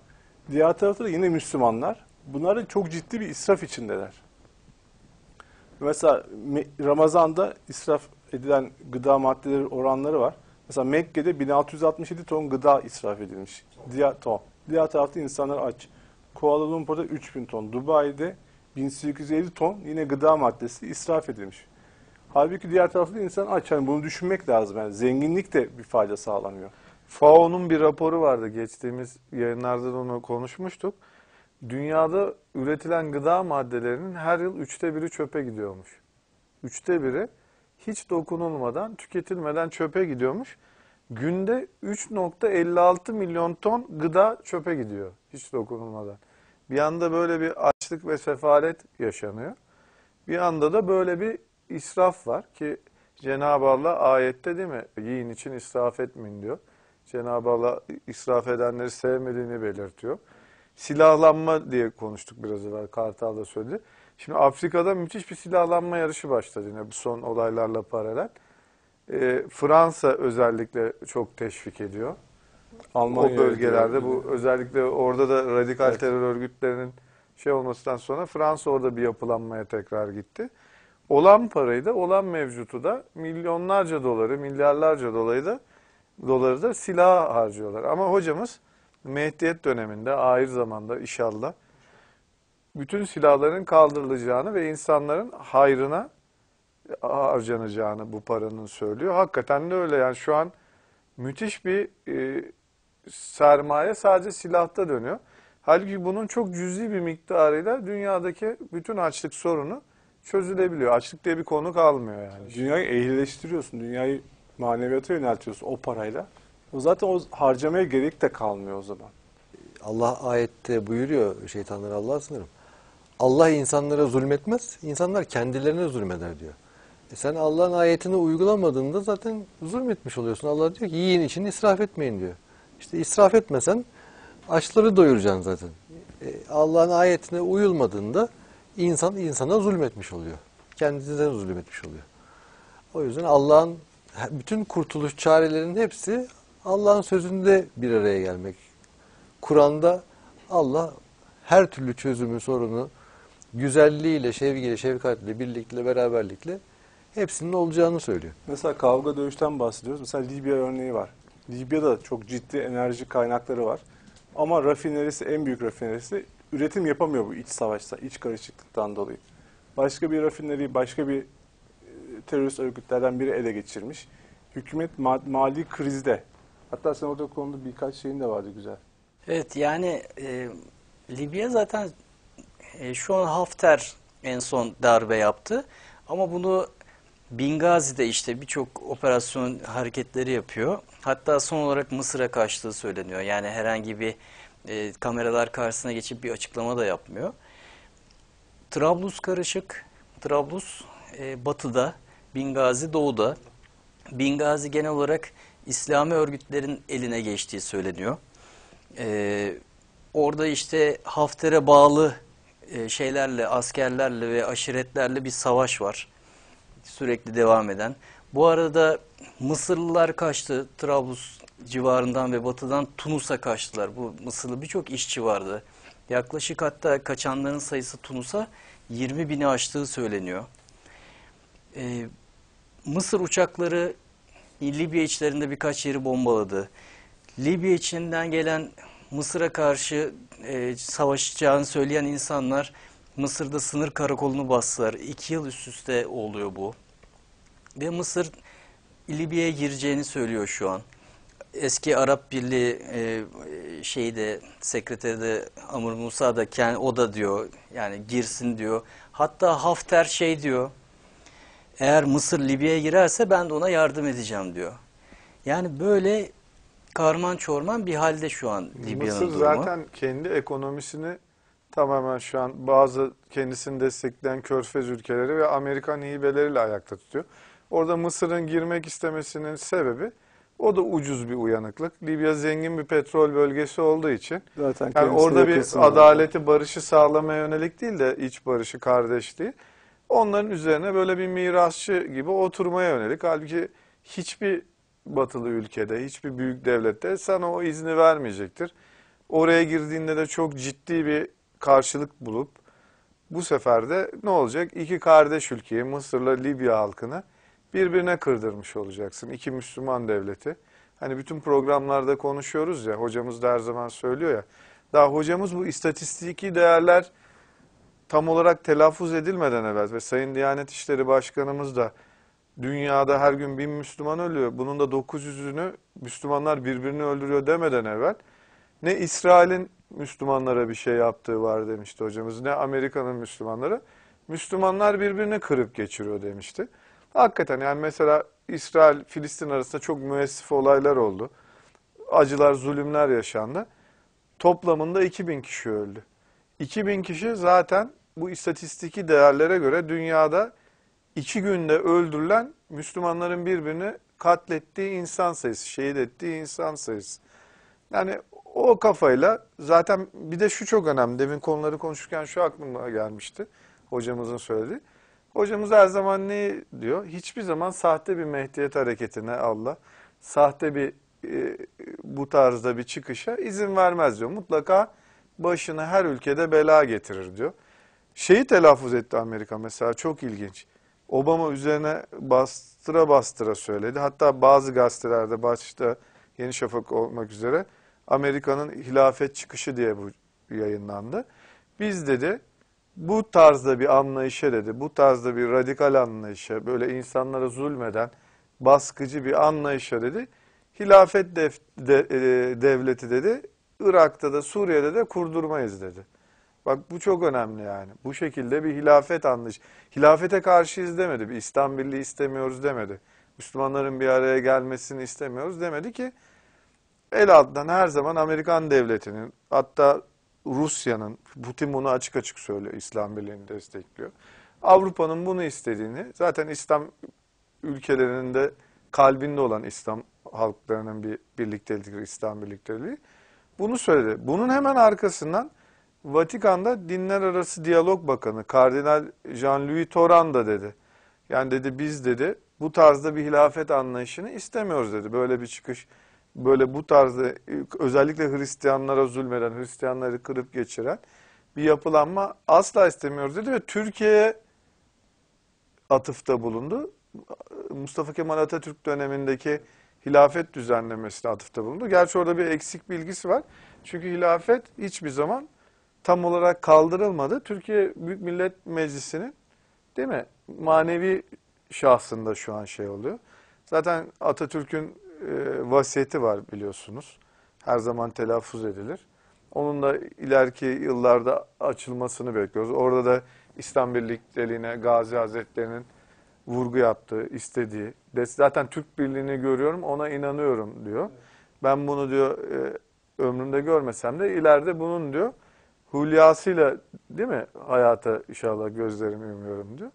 [SPEAKER 3] diğer tarafta da yine Müslümanlar. Bunlar da çok ciddi bir israf içindeler. Mesela Me- Ramazan'da israf edilen gıda maddeleri oranları var. Mesela Mekke'de 1667 ton gıda israf edilmiş. Diğer ton. Diğer tarafta insanlar aç. Kuala Lumpur'da 3000 ton. Dubai'de 1850 ton yine gıda maddesi israf edilmiş. Halbuki diğer tarafta insan aç. Yani bunu düşünmek lazım. Yani zenginlik de bir fayda sağlanıyor.
[SPEAKER 4] FAO'nun bir raporu vardı. Geçtiğimiz yayınlarda da onu konuşmuştuk. Dünyada üretilen gıda maddelerinin her yıl üçte biri çöpe gidiyormuş. Üçte biri hiç dokunulmadan, tüketilmeden çöpe gidiyormuş. Günde 3.56 milyon ton gıda çöpe gidiyor hiç dokunulmadan. Bir anda böyle bir açlık ve sefalet yaşanıyor. Bir anda da böyle bir israf var ki Cenab-ı Allah ayette değil mi? Yiyin için israf etmeyin diyor. Cenab-ı Allah israf edenleri sevmediğini belirtiyor. Silahlanma diye konuştuk biraz evvel. Kartal da söyledi. Şimdi Afrika'da müthiş bir silahlanma yarışı başladı yine bu son olaylarla paralel. Ee, Fransa özellikle çok teşvik ediyor.
[SPEAKER 3] Almanya
[SPEAKER 4] o bölgelerde bu özellikle orada da radikal
[SPEAKER 3] Evet.
[SPEAKER 4] terör örgütlerinin şey olmasından sonra Fransa orada bir yapılanmaya tekrar gitti. Olan parayı da olan mevcutu da milyonlarca doları, milyarlarca dolayı da doları da silah harcıyorlar. Ama hocamız Mehdiyet döneminde ahir zamanda inşallah bütün silahların kaldırılacağını ve insanların hayrına harcanacağını bu paranın söylüyor. Hakikaten de öyle yani şu an müthiş bir e, sermaye sadece silahta dönüyor. Halbuki bunun çok cüzi bir miktarıyla dünyadaki bütün açlık sorunu çözülebiliyor. Açlık diye bir konu kalmıyor yani.
[SPEAKER 3] Dünyayı ehlileştiriyorsun. Dünyayı maneviyata yöneltiyorsun o parayla. O zaten o harcamaya gerek de kalmıyor o zaman.
[SPEAKER 1] Allah ayette buyuruyor şeytanlara Allah'a sınırım. Allah insanlara zulmetmez, insanlar kendilerine zulmeder diyor. E sen Allah'ın ayetini uygulamadığında zaten zulmetmiş oluyorsun. Allah diyor ki yiyin için israf etmeyin diyor. İşte israf etmesen açları doyuracaksın zaten. E, Allah'ın ayetine uyulmadığında insan insana zulmetmiş oluyor. Kendisinden zulmetmiş oluyor. O yüzden Allah'ın bütün kurtuluş çarelerinin hepsi Allah'ın sözünde bir araya gelmek. Kur'an'da Allah her türlü çözümü, sorunu güzelliğiyle, sevgiyle, şefkatle, birlikle, beraberlikle hepsinin olacağını söylüyor.
[SPEAKER 3] Mesela kavga dövüşten bahsediyoruz. Mesela Libya örneği var. Libya'da çok ciddi enerji kaynakları var. Ama rafinerisi, en büyük rafinerisi üretim yapamıyor bu iç savaşta, iç karışıklıktan dolayı. Başka bir rafineriyi, başka bir e, terörist örgütlerden biri ele geçirmiş. Hükümet ma- mali krizde. Hatta sen orada konuda birkaç şeyin de vardı güzel.
[SPEAKER 2] Evet yani e, Libya zaten e, şu an Hafter en son darbe yaptı. Ama bunu Bingazi'de işte birçok operasyon hareketleri yapıyor. Hatta son olarak Mısır'a kaçtığı söyleniyor. Yani herhangi bir e, kameralar karşısına geçip bir açıklama da yapmıyor. Trablus karışık. Trablus e, batıda, Bingazi doğuda. Bingazi genel olarak İslami örgütlerin eline geçtiği söyleniyor. Ee, orada işte Hafter'e bağlı e, şeylerle, askerlerle ve aşiretlerle bir savaş var. Sürekli devam eden. Bu arada Mısırlılar kaçtı. Trablus civarından ve batıdan Tunus'a kaçtılar. Bu Mısırlı birçok işçi vardı. Yaklaşık hatta kaçanların sayısı Tunus'a 20 bini aştığı söyleniyor. Ee, Mısır uçakları Libya içlerinde birkaç yeri bombaladı. Libya içinden gelen Mısır'a karşı e, savaşacağını söyleyen insanlar Mısır'da sınır karakolunu bastılar. İki yıl üst üste oluyor bu. Ve Mısır Libya'ya gireceğini söylüyor şu an. Eski Arap Birliği e, şeyde sekreteri de Amr Musa da kendi, o da diyor yani girsin diyor. Hatta Hafter şey diyor. Eğer Mısır Libya'ya girerse ben de ona yardım edeceğim diyor. Yani böyle karman çorman bir halde şu an Libya'nın
[SPEAKER 4] Mısır
[SPEAKER 2] durumu.
[SPEAKER 4] zaten kendi ekonomisini tamamen şu an bazı kendisini destekleyen körfez ülkeleri ve Amerikan hibeleriyle ayakta tutuyor. Orada Mısır'ın girmek istemesinin sebebi o da ucuz bir uyanıklık. Libya zengin bir petrol bölgesi olduğu için
[SPEAKER 3] Zaten
[SPEAKER 4] yani orada bir
[SPEAKER 3] yakınsın var.
[SPEAKER 4] adaleti, barışı sağlamaya yönelik değil de iç barışı, kardeşliği. Onların üzerine böyle bir mirasçı gibi oturmaya yönelik. Halbuki hiçbir batılı ülkede, hiçbir büyük devlette sana o izni vermeyecektir. Oraya girdiğinde de çok ciddi bir karşılık bulup bu sefer de ne olacak? İki kardeş ülkeyi, Mısır'la Libya halkını birbirine kırdırmış olacaksın. İki Müslüman devleti. Hani bütün programlarda konuşuyoruz ya, hocamız da her zaman söylüyor ya. Daha hocamız bu istatistiki değerler tam olarak telaffuz edilmeden evvel ve Sayın Diyanet İşleri Başkanımız da dünyada her gün bin Müslüman ölüyor. Bunun da 900'ünü Müslümanlar birbirini öldürüyor demeden evvel ne İsrail'in Müslümanlara bir şey yaptığı var demişti hocamız ne Amerika'nın Müslümanlara. Müslümanlar birbirini kırıp geçiriyor demişti. Hakikaten yani mesela İsrail Filistin arasında çok müessif olaylar oldu. Acılar, zulümler yaşandı. Toplamında 2000 kişi öldü. 2000 kişi zaten bu istatistiki değerlere göre dünyada iki günde öldürülen Müslümanların birbirini katlettiği insan sayısı, şehit ettiği insan sayısı. Yani o kafayla zaten bir de şu çok önemli. Demin konuları konuşurken şu aklıma gelmişti. Hocamızın söylediği. Hocamız her zaman ne diyor? Hiçbir zaman sahte bir mehdiyet hareketine Allah, sahte bir e, bu tarzda bir çıkışa izin vermez diyor. Mutlaka başına her ülkede bela getirir diyor. Şeyi telaffuz etti Amerika mesela çok ilginç. Obama üzerine bastıra bastıra söyledi. Hatta bazı gazetelerde başta Yeni Şafak olmak üzere Amerika'nın hilafet çıkışı diye bu yayınlandı. Biz dedi bu tarzda bir anlayışa dedi, bu tarzda bir radikal anlayışa, böyle insanlara zulmeden baskıcı bir anlayışa dedi, hilafet def, de, e, devleti dedi, Irak'ta da Suriye'de de kurdurmayız dedi. Bak bu çok önemli yani. Bu şekilde bir hilafet anlayışı. Hilafete karşıyız demedi. Bir İslam Birliği istemiyoruz demedi. Müslümanların bir araya gelmesini istemiyoruz demedi ki el altından her zaman Amerikan devletinin hatta Rusya'nın Putin bunu açık açık söylüyor. İslam Birliği'ni destekliyor. Avrupa'nın bunu istediğini zaten İslam ülkelerinin de kalbinde olan İslam halklarının bir birlikteliği, İslam birlikteliği bunu söyledi. Bunun hemen arkasından Vatikan'da Dinler Arası Diyalog Bakanı Kardinal Jean-Louis Toran da dedi. Yani dedi biz dedi bu tarzda bir hilafet anlayışını istemiyoruz dedi. Böyle bir çıkış, böyle bu tarzda özellikle Hristiyanlara zulmeden, Hristiyanları kırıp geçiren bir yapılanma asla istemiyoruz dedi ve Türkiye'ye atıfta bulundu. Mustafa Kemal Atatürk dönemindeki hilafet düzenlemesine atıfta bulundu. Gerçi orada bir eksik bilgisi var. Çünkü hilafet hiçbir zaman tam olarak kaldırılmadı. Türkiye Büyük Millet Meclisi'nin değil mi manevi şahsında şu an şey oluyor. Zaten Atatürk'ün e, vasiyeti var biliyorsunuz. Her zaman telaffuz edilir. Onun da ileriki yıllarda açılmasını bekliyoruz. Orada da İslam Birlikteliğine Gazi Hazretleri'nin vurgu yaptığı, istediği. Zaten Türk Birliği'ni görüyorum, ona inanıyorum diyor. Ben bunu diyor e, ömrümde görmesem de ileride bunun diyor hülyasıyla değil mi hayata inşallah gözlerimi yumuyorum diyor.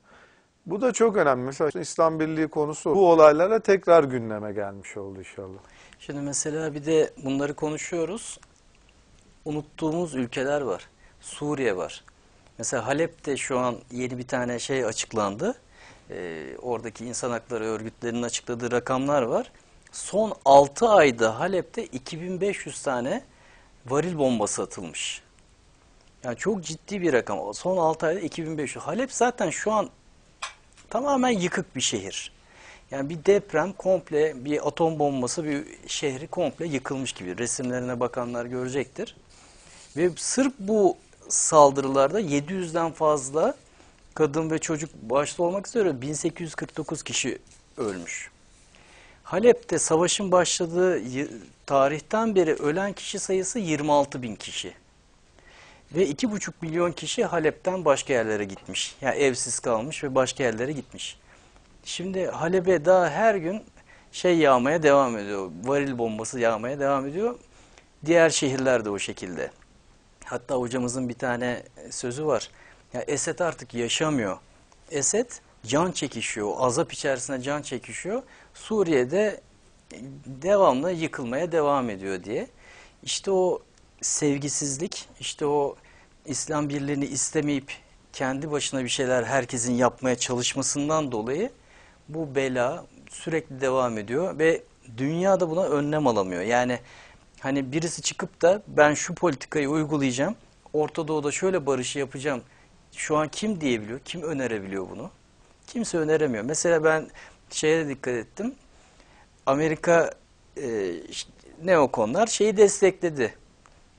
[SPEAKER 4] Bu da çok önemli. Mesela İslam Birliği konusu bu olaylara tekrar gündeme gelmiş oldu inşallah.
[SPEAKER 2] Şimdi mesela bir de bunları konuşuyoruz. Unuttuğumuz ülkeler var. Suriye var. Mesela Halep'te şu an yeni bir tane şey açıklandı. Ee, oradaki insan hakları örgütlerinin açıkladığı rakamlar var. Son 6 ayda Halep'te 2500 tane varil bombası atılmış. Yani çok ciddi bir rakam. Son 6 ayda 2500. Halep zaten şu an tamamen yıkık bir şehir. Yani bir deprem komple bir atom bombası bir şehri komple yıkılmış gibi. Resimlerine bakanlar görecektir. Ve sırf bu saldırılarda 700'den fazla kadın ve çocuk başta olmak üzere 1849 kişi ölmüş. Halep'te savaşın başladığı tarihten beri ölen kişi sayısı 26 bin kişi. Ve 2,5 milyon kişi Halep'ten başka yerlere gitmiş. Yani evsiz kalmış ve başka yerlere gitmiş. Şimdi Halep'e daha her gün şey yağmaya devam ediyor. Varil bombası yağmaya devam ediyor. Diğer şehirler de o şekilde. Hatta hocamızın bir tane sözü var. Ya Esed artık yaşamıyor. Esed can çekişiyor. Azap içerisinde can çekişiyor. Suriye'de devamlı yıkılmaya devam ediyor diye. İşte o sevgisizlik, işte o İslam birliğini istemeyip kendi başına bir şeyler herkesin yapmaya çalışmasından dolayı bu bela sürekli devam ediyor ve dünya da buna önlem alamıyor. Yani hani birisi çıkıp da ben şu politikayı uygulayacağım, Orta Doğu'da şöyle barışı yapacağım. Şu an kim diyebiliyor, kim önerebiliyor bunu? Kimse öneremiyor. Mesela ben şeye dikkat ettim. Amerika e, neokonlar şeyi destekledi.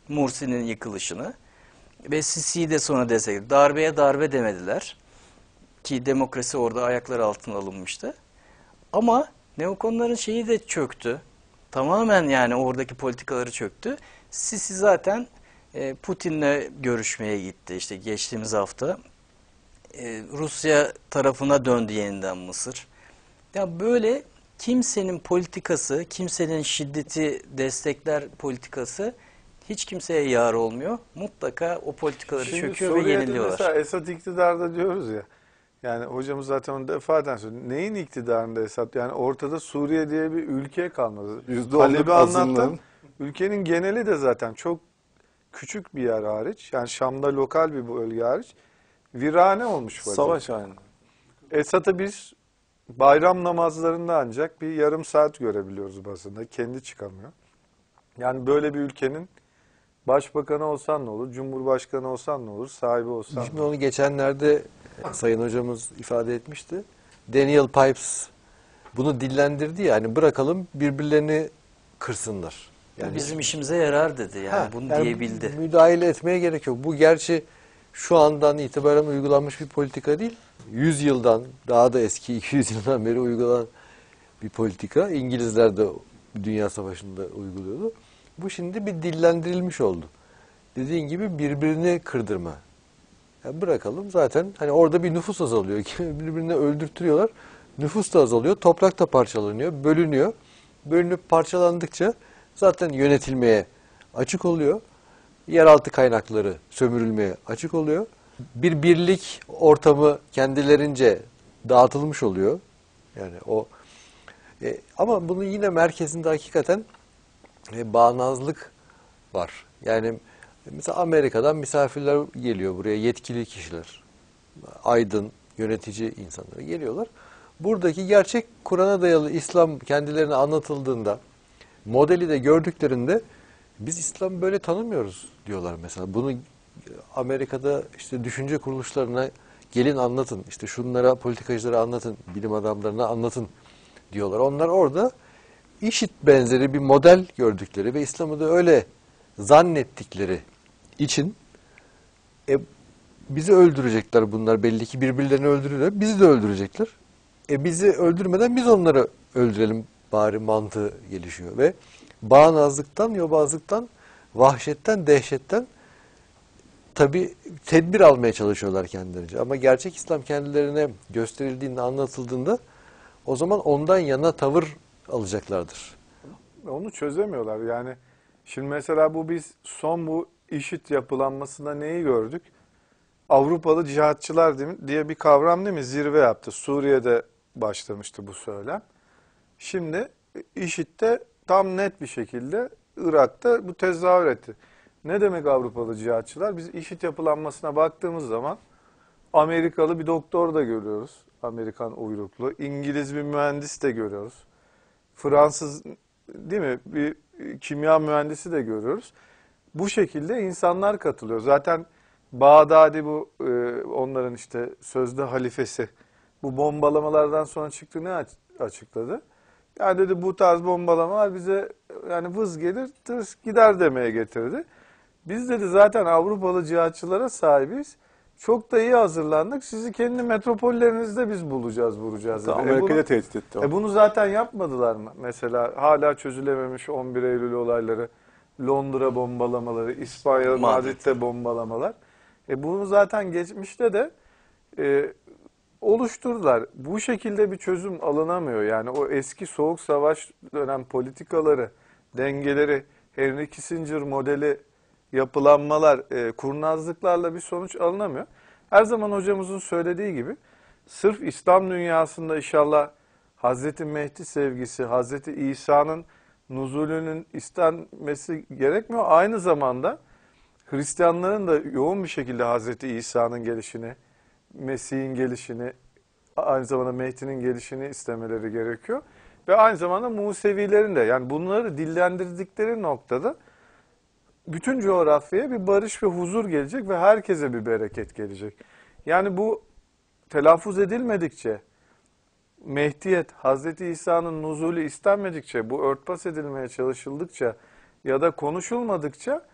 [SPEAKER 2] Mursi'nin yıkılışını. Ve Sisi'yi de sonra destekledi. Darbeye darbe demediler. Ki demokrasi orada ayaklar altına alınmıştı. Ama neokonların şeyi de çöktü. Tamamen yani oradaki politikaları çöktü. Sisi zaten e, Putin'le görüşmeye gitti işte geçtiğimiz hafta. E, Rusya tarafına döndü yeniden Mısır. Ya böyle kimsenin politikası, kimsenin şiddeti destekler politikası hiç kimseye yar olmuyor. Mutlaka o politikaları
[SPEAKER 4] Şimdi
[SPEAKER 2] çöküyor ve yeniliyorlar.
[SPEAKER 4] mesela Esad iktidarda diyoruz ya. Yani hocamız zaten onu defaten söyledi. Neyin iktidarında Esad? Yani ortada Suriye diye bir ülke kalmadı. Halep'i anlattım. Ülkenin geneli de zaten çok küçük bir yer hariç. Yani Şam'da lokal bir bölge hariç. Virane olmuş vaziyette.
[SPEAKER 3] Savaş halinde.
[SPEAKER 4] Esad'ı biz bayram namazlarında ancak bir yarım saat görebiliyoruz basında. Kendi çıkamıyor. Yani böyle bir ülkenin başbakanı olsan ne olur, cumhurbaşkanı olsan ne olur, sahibi olsan ne
[SPEAKER 1] Şimdi
[SPEAKER 4] olur.
[SPEAKER 1] onu geçenlerde Sayın Hocamız ifade etmişti. Daniel Pipes bunu dillendirdi yani bırakalım birbirlerini kırsınlar.
[SPEAKER 2] Bu bizim işimize yarar dedi yani
[SPEAKER 1] Ha,
[SPEAKER 2] bunu
[SPEAKER 1] yani
[SPEAKER 2] diyebildi.
[SPEAKER 1] Müdahale etmeye gerek yok. Bu gerçi şu andan itibaren uygulanmış bir politika değil. 100 yıldan daha da eski (laughs) 200 yıldan beri uygulanan bir politika. İngilizler de Dünya Savaşı'nda uyguluyordu. Bu şimdi bir dillendirilmiş oldu. Dediğin gibi birbirini kırdırma. Ya bırakalım zaten hani orada bir nüfus azalıyor. (laughs) Birbirini öldürtüyorlar. Nüfus da azalıyor. Toprak da parçalanıyor, bölünüyor. Bölünüp parçalandıkça zaten yönetilmeye açık oluyor. Yeraltı kaynakları sömürülmeye açık oluyor. Bir birlik ortamı kendilerince dağıtılmış oluyor. Yani o e, ama bunun yine merkezinde hakikaten e, bağnazlık var. Yani mesela Amerika'dan misafirler geliyor buraya, yetkili kişiler, aydın, yönetici insanlar geliyorlar. Buradaki gerçek Kur'an'a dayalı İslam kendilerine anlatıldığında, modeli de gördüklerinde biz İslam böyle tanımıyoruz diyorlar mesela. Bunu Amerika'da işte düşünce kuruluşlarına gelin anlatın, işte şunlara politikacılara anlatın, bilim adamlarına anlatın diyorlar. Onlar orada işit benzeri bir model gördükleri ve İslam'ı da öyle zannettikleri için e, bizi öldürecekler bunlar belli ki birbirlerini öldürüyorlar. Bizi de öldürecekler. E bizi öldürmeden biz onları öldürelim bari mantığı gelişiyor ve bağnazlıktan, yobazlıktan, vahşetten, dehşetten tabi tedbir almaya çalışıyorlar kendilerince. Ama gerçek İslam kendilerine gösterildiğinde, anlatıldığında o zaman ondan yana tavır alacaklardır.
[SPEAKER 4] Onu çözemiyorlar. Yani şimdi mesela bu biz son bu işit yapılanmasında neyi gördük? Avrupalı cihatçılar diye bir kavram değil mi? Zirve yaptı. Suriye'de başlamıştı bu söylem. Şimdi işitte tam net bir şekilde Irak'ta bu tezahür etti. Ne demek Avrupalı cihatçılar? Biz işit yapılanmasına baktığımız zaman Amerikalı bir doktor da görüyoruz. Amerikan uyruklu. İngiliz bir mühendis de görüyoruz. Fransız değil mi? Bir kimya mühendisi de görüyoruz. Bu şekilde insanlar katılıyor. Zaten Bağdadi bu e, onların işte sözde halifesi. Bu bombalamalardan sonra çıktı ne aç- açıkladı. Yani dedi bu tarz bombalamalar bize yani vız gelir tırs gider demeye getirdi. Biz dedi zaten Avrupalı cihatçılara sahibiz. Çok da iyi hazırlandık. Sizi kendi metropollerinizde biz bulacağız, vuracağız dedi.
[SPEAKER 3] Amerika'da
[SPEAKER 4] bunu-
[SPEAKER 3] tehdit etti o.
[SPEAKER 4] e bunu zaten yapmadılar mı? Mesela hala çözülememiş 11 Eylül olayları, Londra bombalamaları, İspanya
[SPEAKER 2] Madrid.
[SPEAKER 4] Madrid'de bombalamalar. E bunu zaten geçmişte de e, oluşturdular. Bu şekilde bir çözüm alınamıyor. Yani o eski soğuk savaş dönem politikaları, dengeleri, Henry Kissinger modeli yapılanmalar, e, kurnazlıklarla bir sonuç alınamıyor. Her zaman hocamızın söylediği gibi sırf İslam dünyasında inşallah Hazreti Mehdi sevgisi, Hazreti İsa'nın nuzulünün istenmesi gerekmiyor. Aynı zamanda Hristiyanların da yoğun bir şekilde Hazreti İsa'nın gelişini, Mesih'in gelişini, aynı zamanda Mehdi'nin gelişini istemeleri gerekiyor. Ve aynı zamanda Musevilerin de yani bunları dillendirdikleri noktada bütün coğrafyaya bir barış ve huzur gelecek ve herkese bir bereket gelecek. Yani bu telaffuz edilmedikçe, Mehdiyet, Hazreti İsa'nın nuzulü istenmedikçe, bu örtbas edilmeye çalışıldıkça ya da konuşulmadıkça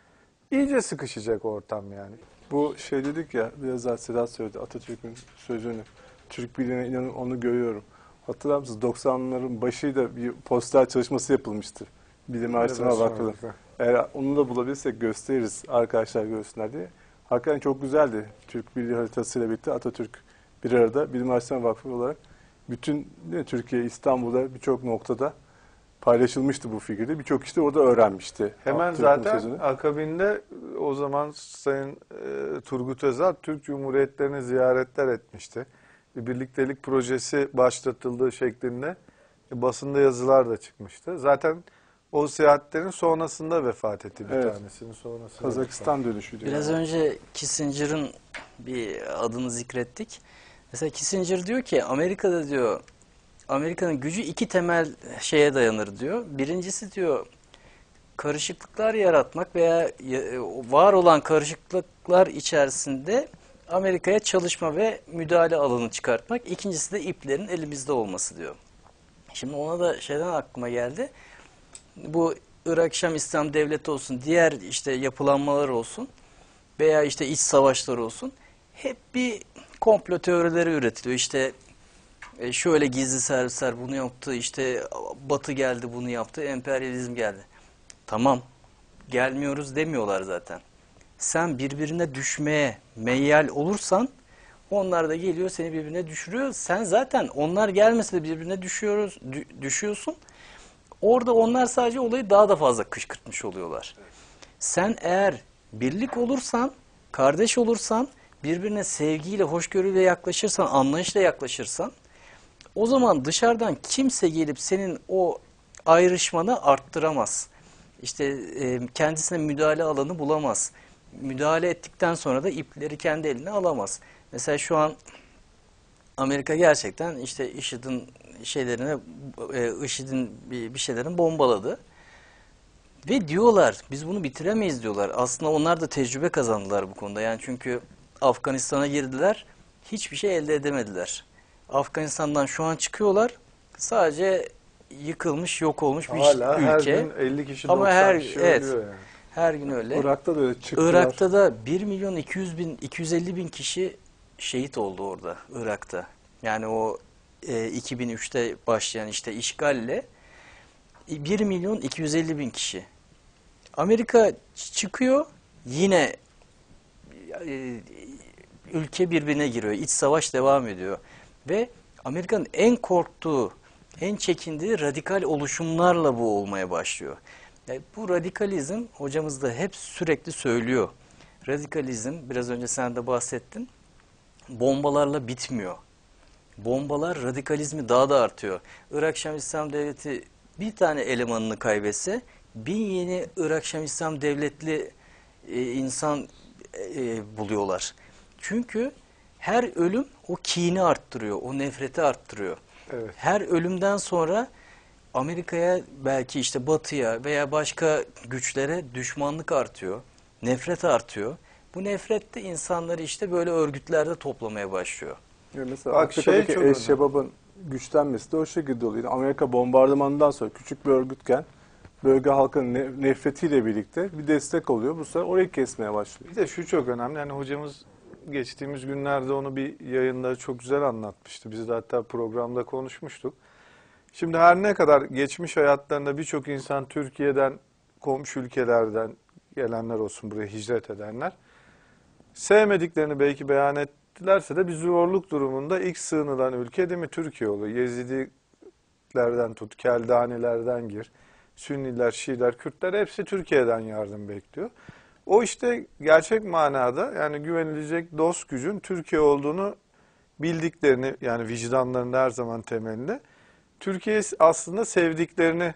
[SPEAKER 4] iyice sıkışacak ortam yani.
[SPEAKER 3] Bu şey dedik ya biraz daha Sedat söyledi Atatürk'ün sözünü. Türk birliğine inanın onu görüyorum. Hatırlar mısınız 90'ların başıyla bir poster çalışması yapılmıştı. Bilim Araştırma Vakfı'nda. Eğer onu da bulabilirsek gösteririz arkadaşlar görsünler diye. Hakikaten çok güzeldi. Türk Birliği haritasıyla birlikte Atatürk bir arada Bilim Araştırma Vakfı olarak bütün Türkiye, İstanbul'da birçok noktada paylaşılmıştı bu figürde. Birçok kişi de orada öğrenmişti.
[SPEAKER 4] Hemen
[SPEAKER 3] Atatürk'ün
[SPEAKER 4] zaten
[SPEAKER 3] sözünü.
[SPEAKER 4] akabinde o zaman Sayın e, Turgut Özal Türk Cumhuriyetlerini ziyaretler etmişti. Bir birliktelik projesi başlatıldığı şeklinde e, basında yazılar da çıkmıştı. Zaten o seyahatlerin sonrasında vefat etti bir
[SPEAKER 3] Evet.
[SPEAKER 4] tanesinin sonrasında.
[SPEAKER 3] Kazakistan dönüşüydü.
[SPEAKER 2] Biraz
[SPEAKER 3] yani.
[SPEAKER 2] önce Kissinger'ın bir adını zikrettik. Mesela Kissinger diyor ki Amerika'da diyor Amerika'nın gücü iki temel şeye dayanır diyor. Birincisi diyor karışıklıklar yaratmak veya ya- var olan karışıklıklar içerisinde Amerika'ya çalışma ve müdahale alanı çıkartmak. İkincisi de iplerin elimizde olması diyor. Şimdi ona da şeyden aklıma geldi. Bu Irak Şam İslam Devleti olsun, diğer işte yapılanmalar olsun veya işte iç savaşlar olsun. Hep bir komplo teorileri üretiliyor. İşte e, şöyle gizli servisler bunu yaptı, işte Batı geldi bunu yaptı, emperyalizm geldi. Tamam, gelmiyoruz demiyorlar zaten. Sen birbirine düşmeye meyyal olursan onlar da geliyor seni birbirine düşürüyor. Sen zaten onlar gelmese de birbirine düşüyoruz, dü- düşüyorsun. Orada onlar sadece olayı daha da fazla kışkırtmış oluyorlar. Sen eğer birlik olursan, kardeş olursan, birbirine sevgiyle, hoşgörüyle yaklaşırsan, anlayışla yaklaşırsan, o zaman dışarıdan kimse gelip senin o ayrışmanı arttıramaz. İşte e, kendisine müdahale alanı bulamaz. Müdahale ettikten sonra da ipleri kendi eline alamaz. Mesela şu an Amerika gerçekten işte IŞİD'in şeylerine e, IŞİD'in bir, şeylerin bombaladı. Ve diyorlar biz bunu bitiremeyiz diyorlar. Aslında onlar da tecrübe kazandılar bu konuda. Yani çünkü Afganistan'a girdiler. Hiçbir şey elde edemediler. Afganistan'dan şu an çıkıyorlar. Sadece yıkılmış, yok olmuş bir
[SPEAKER 4] Hala her
[SPEAKER 2] ülke.
[SPEAKER 4] gün 50 kişi
[SPEAKER 2] Ama
[SPEAKER 4] 90
[SPEAKER 2] her-
[SPEAKER 4] kişi
[SPEAKER 2] evet.
[SPEAKER 4] ölüyor yani.
[SPEAKER 2] Her gün öyle.
[SPEAKER 3] Irak'ta da öyle çıktılar.
[SPEAKER 2] Irak'ta da 1 milyon 200 bin 250 bin kişi şehit oldu orada Irak'ta. Yani o e, 2003'te başlayan işte işgalle 1 milyon 250 bin kişi. Amerika çıkıyor yine e, ülke birbirine giriyor. İç savaş devam ediyor. Ve Amerika'nın en korktuğu, en çekindiği radikal oluşumlarla bu olmaya başlıyor. Yani bu radikalizm hocamız da hep sürekli söylüyor. Radikalizm biraz önce sen de bahsettin. Bombalarla bitmiyor. Bombalar radikalizmi daha da artıyor. Irak Şam İslam Devleti bir tane elemanını kaybetse bin yeni Irak Şam İslam Devletli e, insan e, buluyorlar. Çünkü her ölüm o kini arttırıyor, o nefreti arttırıyor.
[SPEAKER 4] Evet.
[SPEAKER 2] Her ölümden sonra Amerika'ya belki işte Batı'ya veya başka güçlere düşmanlık artıyor, nefret artıyor. Bu nefret de insanları işte böyle örgütlerde toplamaya başlıyor.
[SPEAKER 3] Ya mesela
[SPEAKER 4] Bak
[SPEAKER 3] Afrika'daki
[SPEAKER 4] şey çok
[SPEAKER 3] Eş Şebab'ın güçlenmesi de o şekilde oluyor. Amerika bombardımanından sonra küçük bir örgütken bölge halkının ne- nefretiyle birlikte bir destek oluyor. Bu sefer orayı kesmeye başlıyor.
[SPEAKER 4] Bir de şu çok önemli. Yani hocamız geçtiğimiz günlerde onu bir yayında çok güzel anlatmıştı. Biz de hatta programda konuşmuştuk. Şimdi her ne kadar geçmiş hayatlarında birçok insan Türkiye'den, komşu ülkelerden gelenler olsun buraya hicret edenler sevmediklerini belki beyan ettilerse de bir zorluk durumunda ilk sığınılan ülke değil mi Türkiye oluyor. Yezidilerden tut, Keldanilerden gir, Sünniler, Şiiler, Kürtler hepsi Türkiye'den yardım bekliyor. O işte gerçek manada yani güvenilecek dost gücün Türkiye olduğunu bildiklerini yani vicdanlarında her zaman temelinde Türkiye aslında sevdiklerini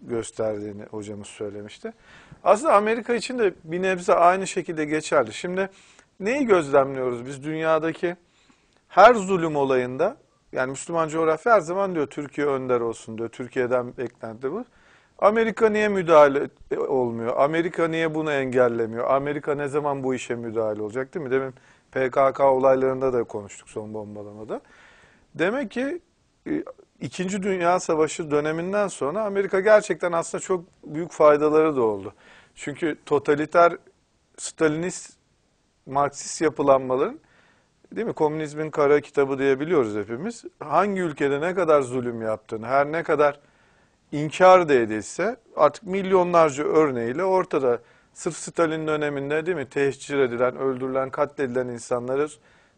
[SPEAKER 4] gösterdiğini hocamız söylemişti. Aslında Amerika için de bir nebze aynı şekilde geçerli. Şimdi neyi gözlemliyoruz biz dünyadaki her zulüm olayında yani Müslüman coğrafya her zaman diyor Türkiye önder olsun diyor. Türkiye'den beklenti bu. Amerika niye müdahale olmuyor? Amerika niye bunu engellemiyor? Amerika ne zaman bu işe müdahale olacak değil mi? Demin PKK olaylarında da konuştuk son bombalamada. Demek ki e, İkinci Dünya Savaşı döneminden sonra Amerika gerçekten aslında çok büyük faydaları da oldu. Çünkü totaliter, Stalinist, Marksist yapılanmaların değil mi komünizmin kara kitabı diye biliyoruz hepimiz. Hangi ülkede ne kadar zulüm yaptığını, her ne kadar inkar da edilse artık milyonlarca örneğiyle ortada. Sırf Stalin döneminde değil mi tehcir edilen, öldürülen, katledilen insanları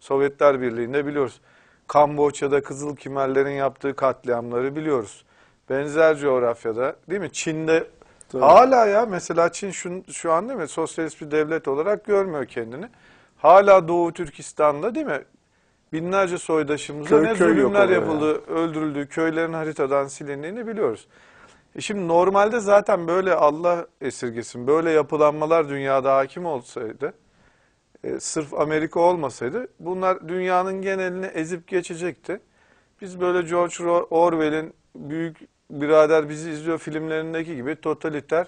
[SPEAKER 4] Sovyetler Birliği'nde biliyoruz. Kamboçya'da Kızıl Kimerlerin yaptığı katliamları biliyoruz. Benzer coğrafyada değil mi? Çin'de
[SPEAKER 3] Tabii.
[SPEAKER 4] hala ya mesela Çin şu, şu an değil mi sosyalist bir devlet olarak görmüyor kendini. Hala Doğu Türkistan'da değil mi? Binlerce soydaşımıza
[SPEAKER 3] Köy
[SPEAKER 4] ne
[SPEAKER 3] köy
[SPEAKER 4] zulümler yapıldı, öldürüldü, köylerin haritadan silindiğini biliyoruz. E şimdi normalde zaten böyle Allah esirgesin, böyle yapılanmalar dünyada hakim olsaydı, e, sırf Amerika olmasaydı bunlar dünyanın genelini ezip geçecekti. Biz böyle George Orwell'in Büyük Birader Bizi izliyor filmlerindeki gibi totaliter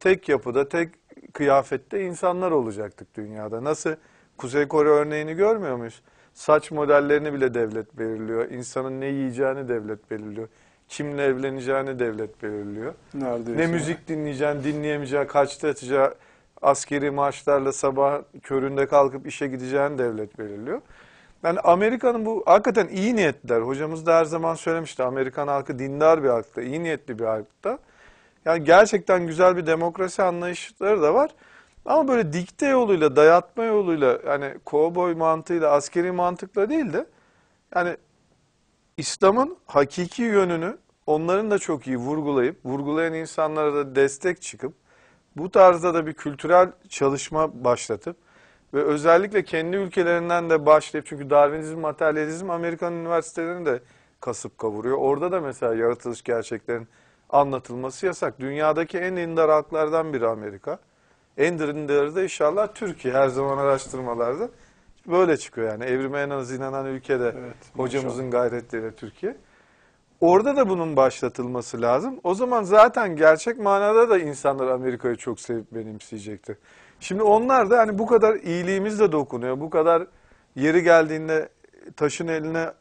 [SPEAKER 4] tek yapıda, tek kıyafette insanlar olacaktık dünyada. Nasıl Kuzey Kore örneğini görmüyor muyuz? Saç modellerini bile devlet belirliyor. İnsanın ne yiyeceğini devlet belirliyor. Kimle evleneceğini devlet belirliyor.
[SPEAKER 3] Neredeyse.
[SPEAKER 4] Ne müzik dinleyeceğin, dinleyemeyeceğin, kaçta yatacağı, askeri maaşlarla sabah köründe kalkıp işe gideceğin devlet belirliyor. Yani Amerika'nın bu hakikaten iyi niyetliler. Hocamız da her zaman söylemişti. Amerikan halkı dindar bir halkta, iyi niyetli bir halkta. Yani gerçekten güzel bir demokrasi anlayışları da var. Ama böyle dikte yoluyla, dayatma yoluyla, yani kovboy mantığıyla, askeri mantıkla değil de yani İslam'ın hakiki yönünü onların da çok iyi vurgulayıp, vurgulayan insanlara da destek çıkıp, bu tarzda da bir kültürel çalışma başlatıp ve özellikle kendi ülkelerinden de başlayıp, çünkü Darwinizm, materyalizm Amerikan üniversitelerini de kasıp kavuruyor. Orada da mesela yaratılış gerçeklerin anlatılması yasak. Dünyadaki en dindar halklardan biri Amerika. En dindarı da inşallah Türkiye her zaman araştırmalarda böyle çıkıyor yani. Evrime en az inanan ülkede
[SPEAKER 3] Evet,
[SPEAKER 4] hocamızın gayretleriyle Türkiye. Orada da bunun başlatılması lazım. O zaman zaten gerçek manada da insanlar Amerika'yı çok sevip benimseyecektir. Şimdi onlar da hani bu kadar iyiliğimiz de dokunuyor. Bu kadar yeri geldiğinde taşın eline,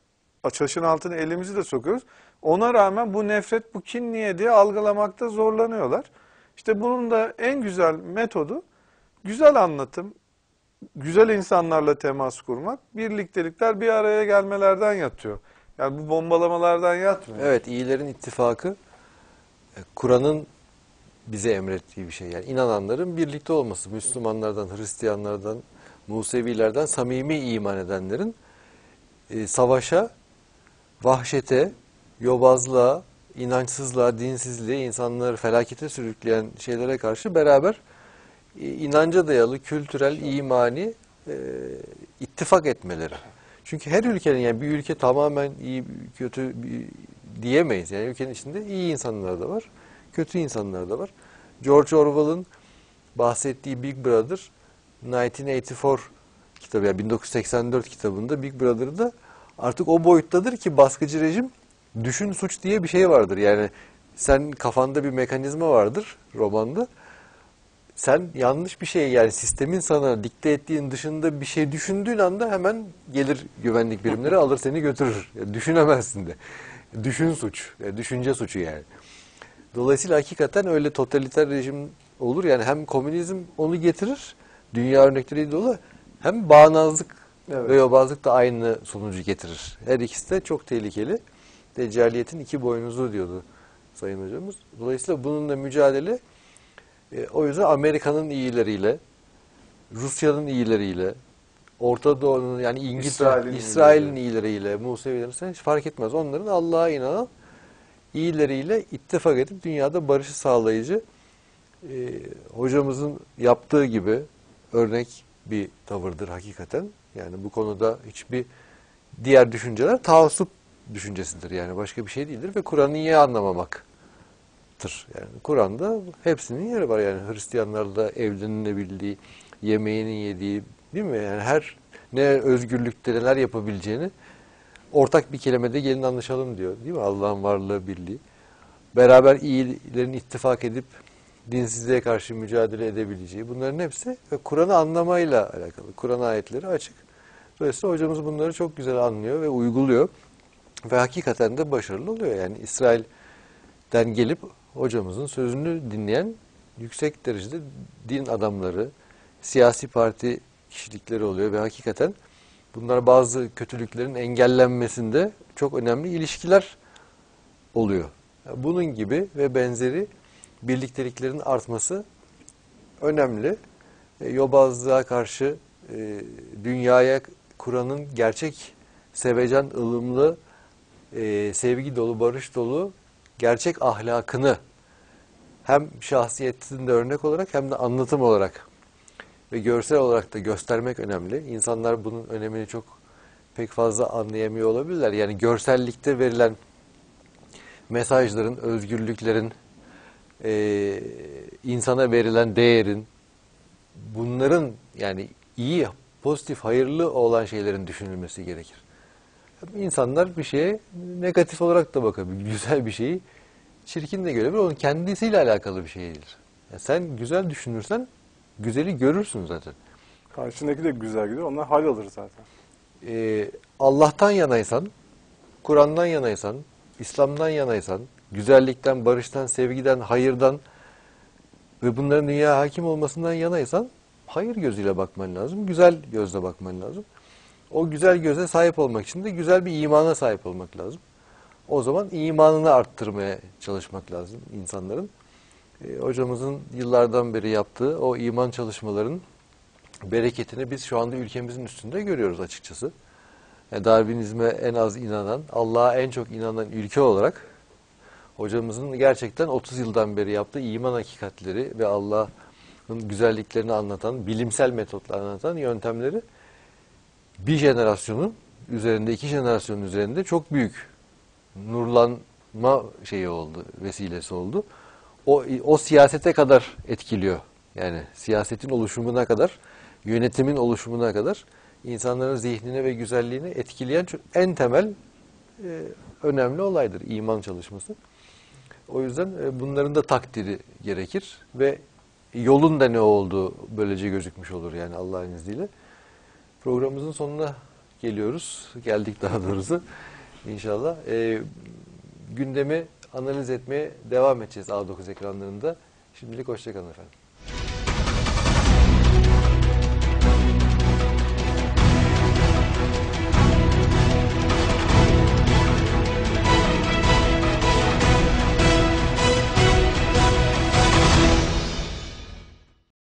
[SPEAKER 4] taşın altına elimizi de sokuyoruz. Ona rağmen bu nefret, bu kin niye diye algılamakta zorlanıyorlar. İşte bunun da en güzel metodu güzel anlatım, güzel insanlarla temas kurmak, birliktelikler bir araya gelmelerden yatıyor. Yani bu bombalamalardan yatmıyor.
[SPEAKER 1] Evet, iyilerin ittifakı e, Kur'an'ın bize emrettiği bir şey. Yani inananların birlikte olması, Müslümanlardan, Hristiyanlardan, Musevilerden, samimi iman edenlerin e, savaşa, vahşete, yobazlığa, inançsızlığa, dinsizliğe, insanları felakete sürükleyen şeylere karşı beraber e, inanca dayalı, kültürel, imani e, ittifak etmeleri. Çünkü her ülkenin yani bir ülke tamamen iyi, kötü bir- diyemeyiz. Yani ülkenin içinde iyi insanlar da var, kötü insanlar da var. George Orwell'ın bahsettiği Big Brother 1984 kitabı yani 1984 kitabında Big Brother'da artık o boyuttadır ki baskıcı rejim düşün suç diye bir şey vardır. Yani sen kafanda bir mekanizma vardır romanda. sen yanlış bir şey yani sistemin sana dikte ettiğin dışında bir şey düşündüğün anda hemen gelir güvenlik birimleri alır seni götürür. Ya düşünemezsin de. Düşün suç. Ya düşünce suçu yani. Dolayısıyla hakikaten öyle totaliter rejim olur. Yani hem komünizm onu getirir. Dünya örnekleri dolu. Hem bağnazlık
[SPEAKER 4] Evet.
[SPEAKER 1] ve yobazlık da aynı sonucu getirir. Her ikisi de çok tehlikeli. Deccaliyetin iki boynuzu diyordu Sayın Hocamız. Dolayısıyla bununla mücadele e, o yüzden Amerika'nın iyileriyle, Rusya'nın iyileriyle, Orta Doğu'nun yani İngiltere,
[SPEAKER 4] İsrail'in
[SPEAKER 1] İsrail'in iyileriyle, Musevilerin hiç fark etmez. Onların Allah'a inanan iyileriyle ittifak edip dünyada barışı sağlayıcı e, hocamızın yaptığı gibi örnek bir tavırdır hakikaten. Yani bu konuda hiçbir diğer düşünceler taassup düşüncesidir. Yani başka bir şey değildir ve Kur'an'ı iyi anlamamaktır. Yani Kur'an'da hepsinin yeri var. Yani Hristiyanlarda evlenilebildiği, yemeğinin yediği değil mi? Yani her ne özgürlükte neler yapabileceğini ortak bir kelimede gelin anlaşalım diyor. Değil mi? Allah'ın varlığı, birliği. Beraber iyilerin ittifak edip dinsizliğe karşı mücadele edebileceği bunların hepsi Kur'an'ı anlamayla alakalı. Kur'an ayetleri açık. Dolayısıyla hocamız bunları çok güzel anlıyor ve uyguluyor. Ve hakikaten de başarılı oluyor. Yani İsrail'den gelip hocamızın sözünü dinleyen yüksek derecede din adamları, siyasi parti kişilikleri oluyor ve hakikaten bunlar bazı kötülüklerin engellenmesinde çok önemli ilişkiler oluyor. Bunun gibi ve benzeri birlikteliklerin artması önemli. E, yobazlığa karşı e, dünyaya Kur'an'ın gerçek sevecen, ılımlı, e, sevgi dolu, barış dolu gerçek ahlakını hem şahsiyetinde örnek olarak hem de anlatım olarak ve görsel olarak da göstermek önemli. İnsanlar bunun önemini çok pek fazla anlayamıyor olabilirler. Yani görsellikte verilen mesajların, özgürlüklerin, e, insana verilen değerin, bunların yani iyi, pozitif, hayırlı olan şeylerin düşünülmesi gerekir. İnsanlar bir şeye negatif olarak da bakabilir. (laughs) Güzel bir şeyi çirkin de görebilir. Onun kendisiyle alakalı bir şey değildir. Yani sen güzel düşünürsen güzeli görürsün zaten.
[SPEAKER 3] Karşındaki de güzel gidiyor. Onlar hal alır zaten.
[SPEAKER 1] Ee, Allah'tan yanaysan, Kur'an'dan yanaysan, İslam'dan yanaysan, güzellikten, barıştan, sevgiden, hayırdan ve bunların dünya hakim olmasından yanaysan hayır gözüyle bakman lazım. Güzel gözle bakman lazım. O güzel göze sahip olmak için de güzel bir imana sahip olmak lazım. O zaman imanını arttırmaya çalışmak lazım insanların. Ee, hocamızın yıllardan beri yaptığı o iman çalışmalarının bereketini biz şu anda ülkemizin üstünde görüyoruz açıkçası. Yani Darwinizme en az inanan, Allah'a en çok inanan ülke olarak hocamızın gerçekten 30 yıldan beri yaptığı iman hakikatleri ve Allah'ın güzelliklerini anlatan, bilimsel metotla anlatan yöntemleri bir jenerasyonun üzerinde, iki jenerasyonun üzerinde çok büyük nurlanma şeyi oldu, vesilesi oldu. O, o siyasete kadar etkiliyor. Yani siyasetin oluşumuna kadar, yönetimin oluşumuna kadar insanların zihnine ve güzelliğini etkileyen en temel e, önemli olaydır iman çalışması. O yüzden e, bunların da takdiri gerekir ve yolun da ne olduğu böylece gözükmüş olur yani Allah'ın izniyle. Programımızın sonuna geliyoruz. Geldik daha doğrusu inşallah. E, gündemi analiz etmeye devam edeceğiz A9 ekranlarında. Şimdilik hoşçakalın efendim.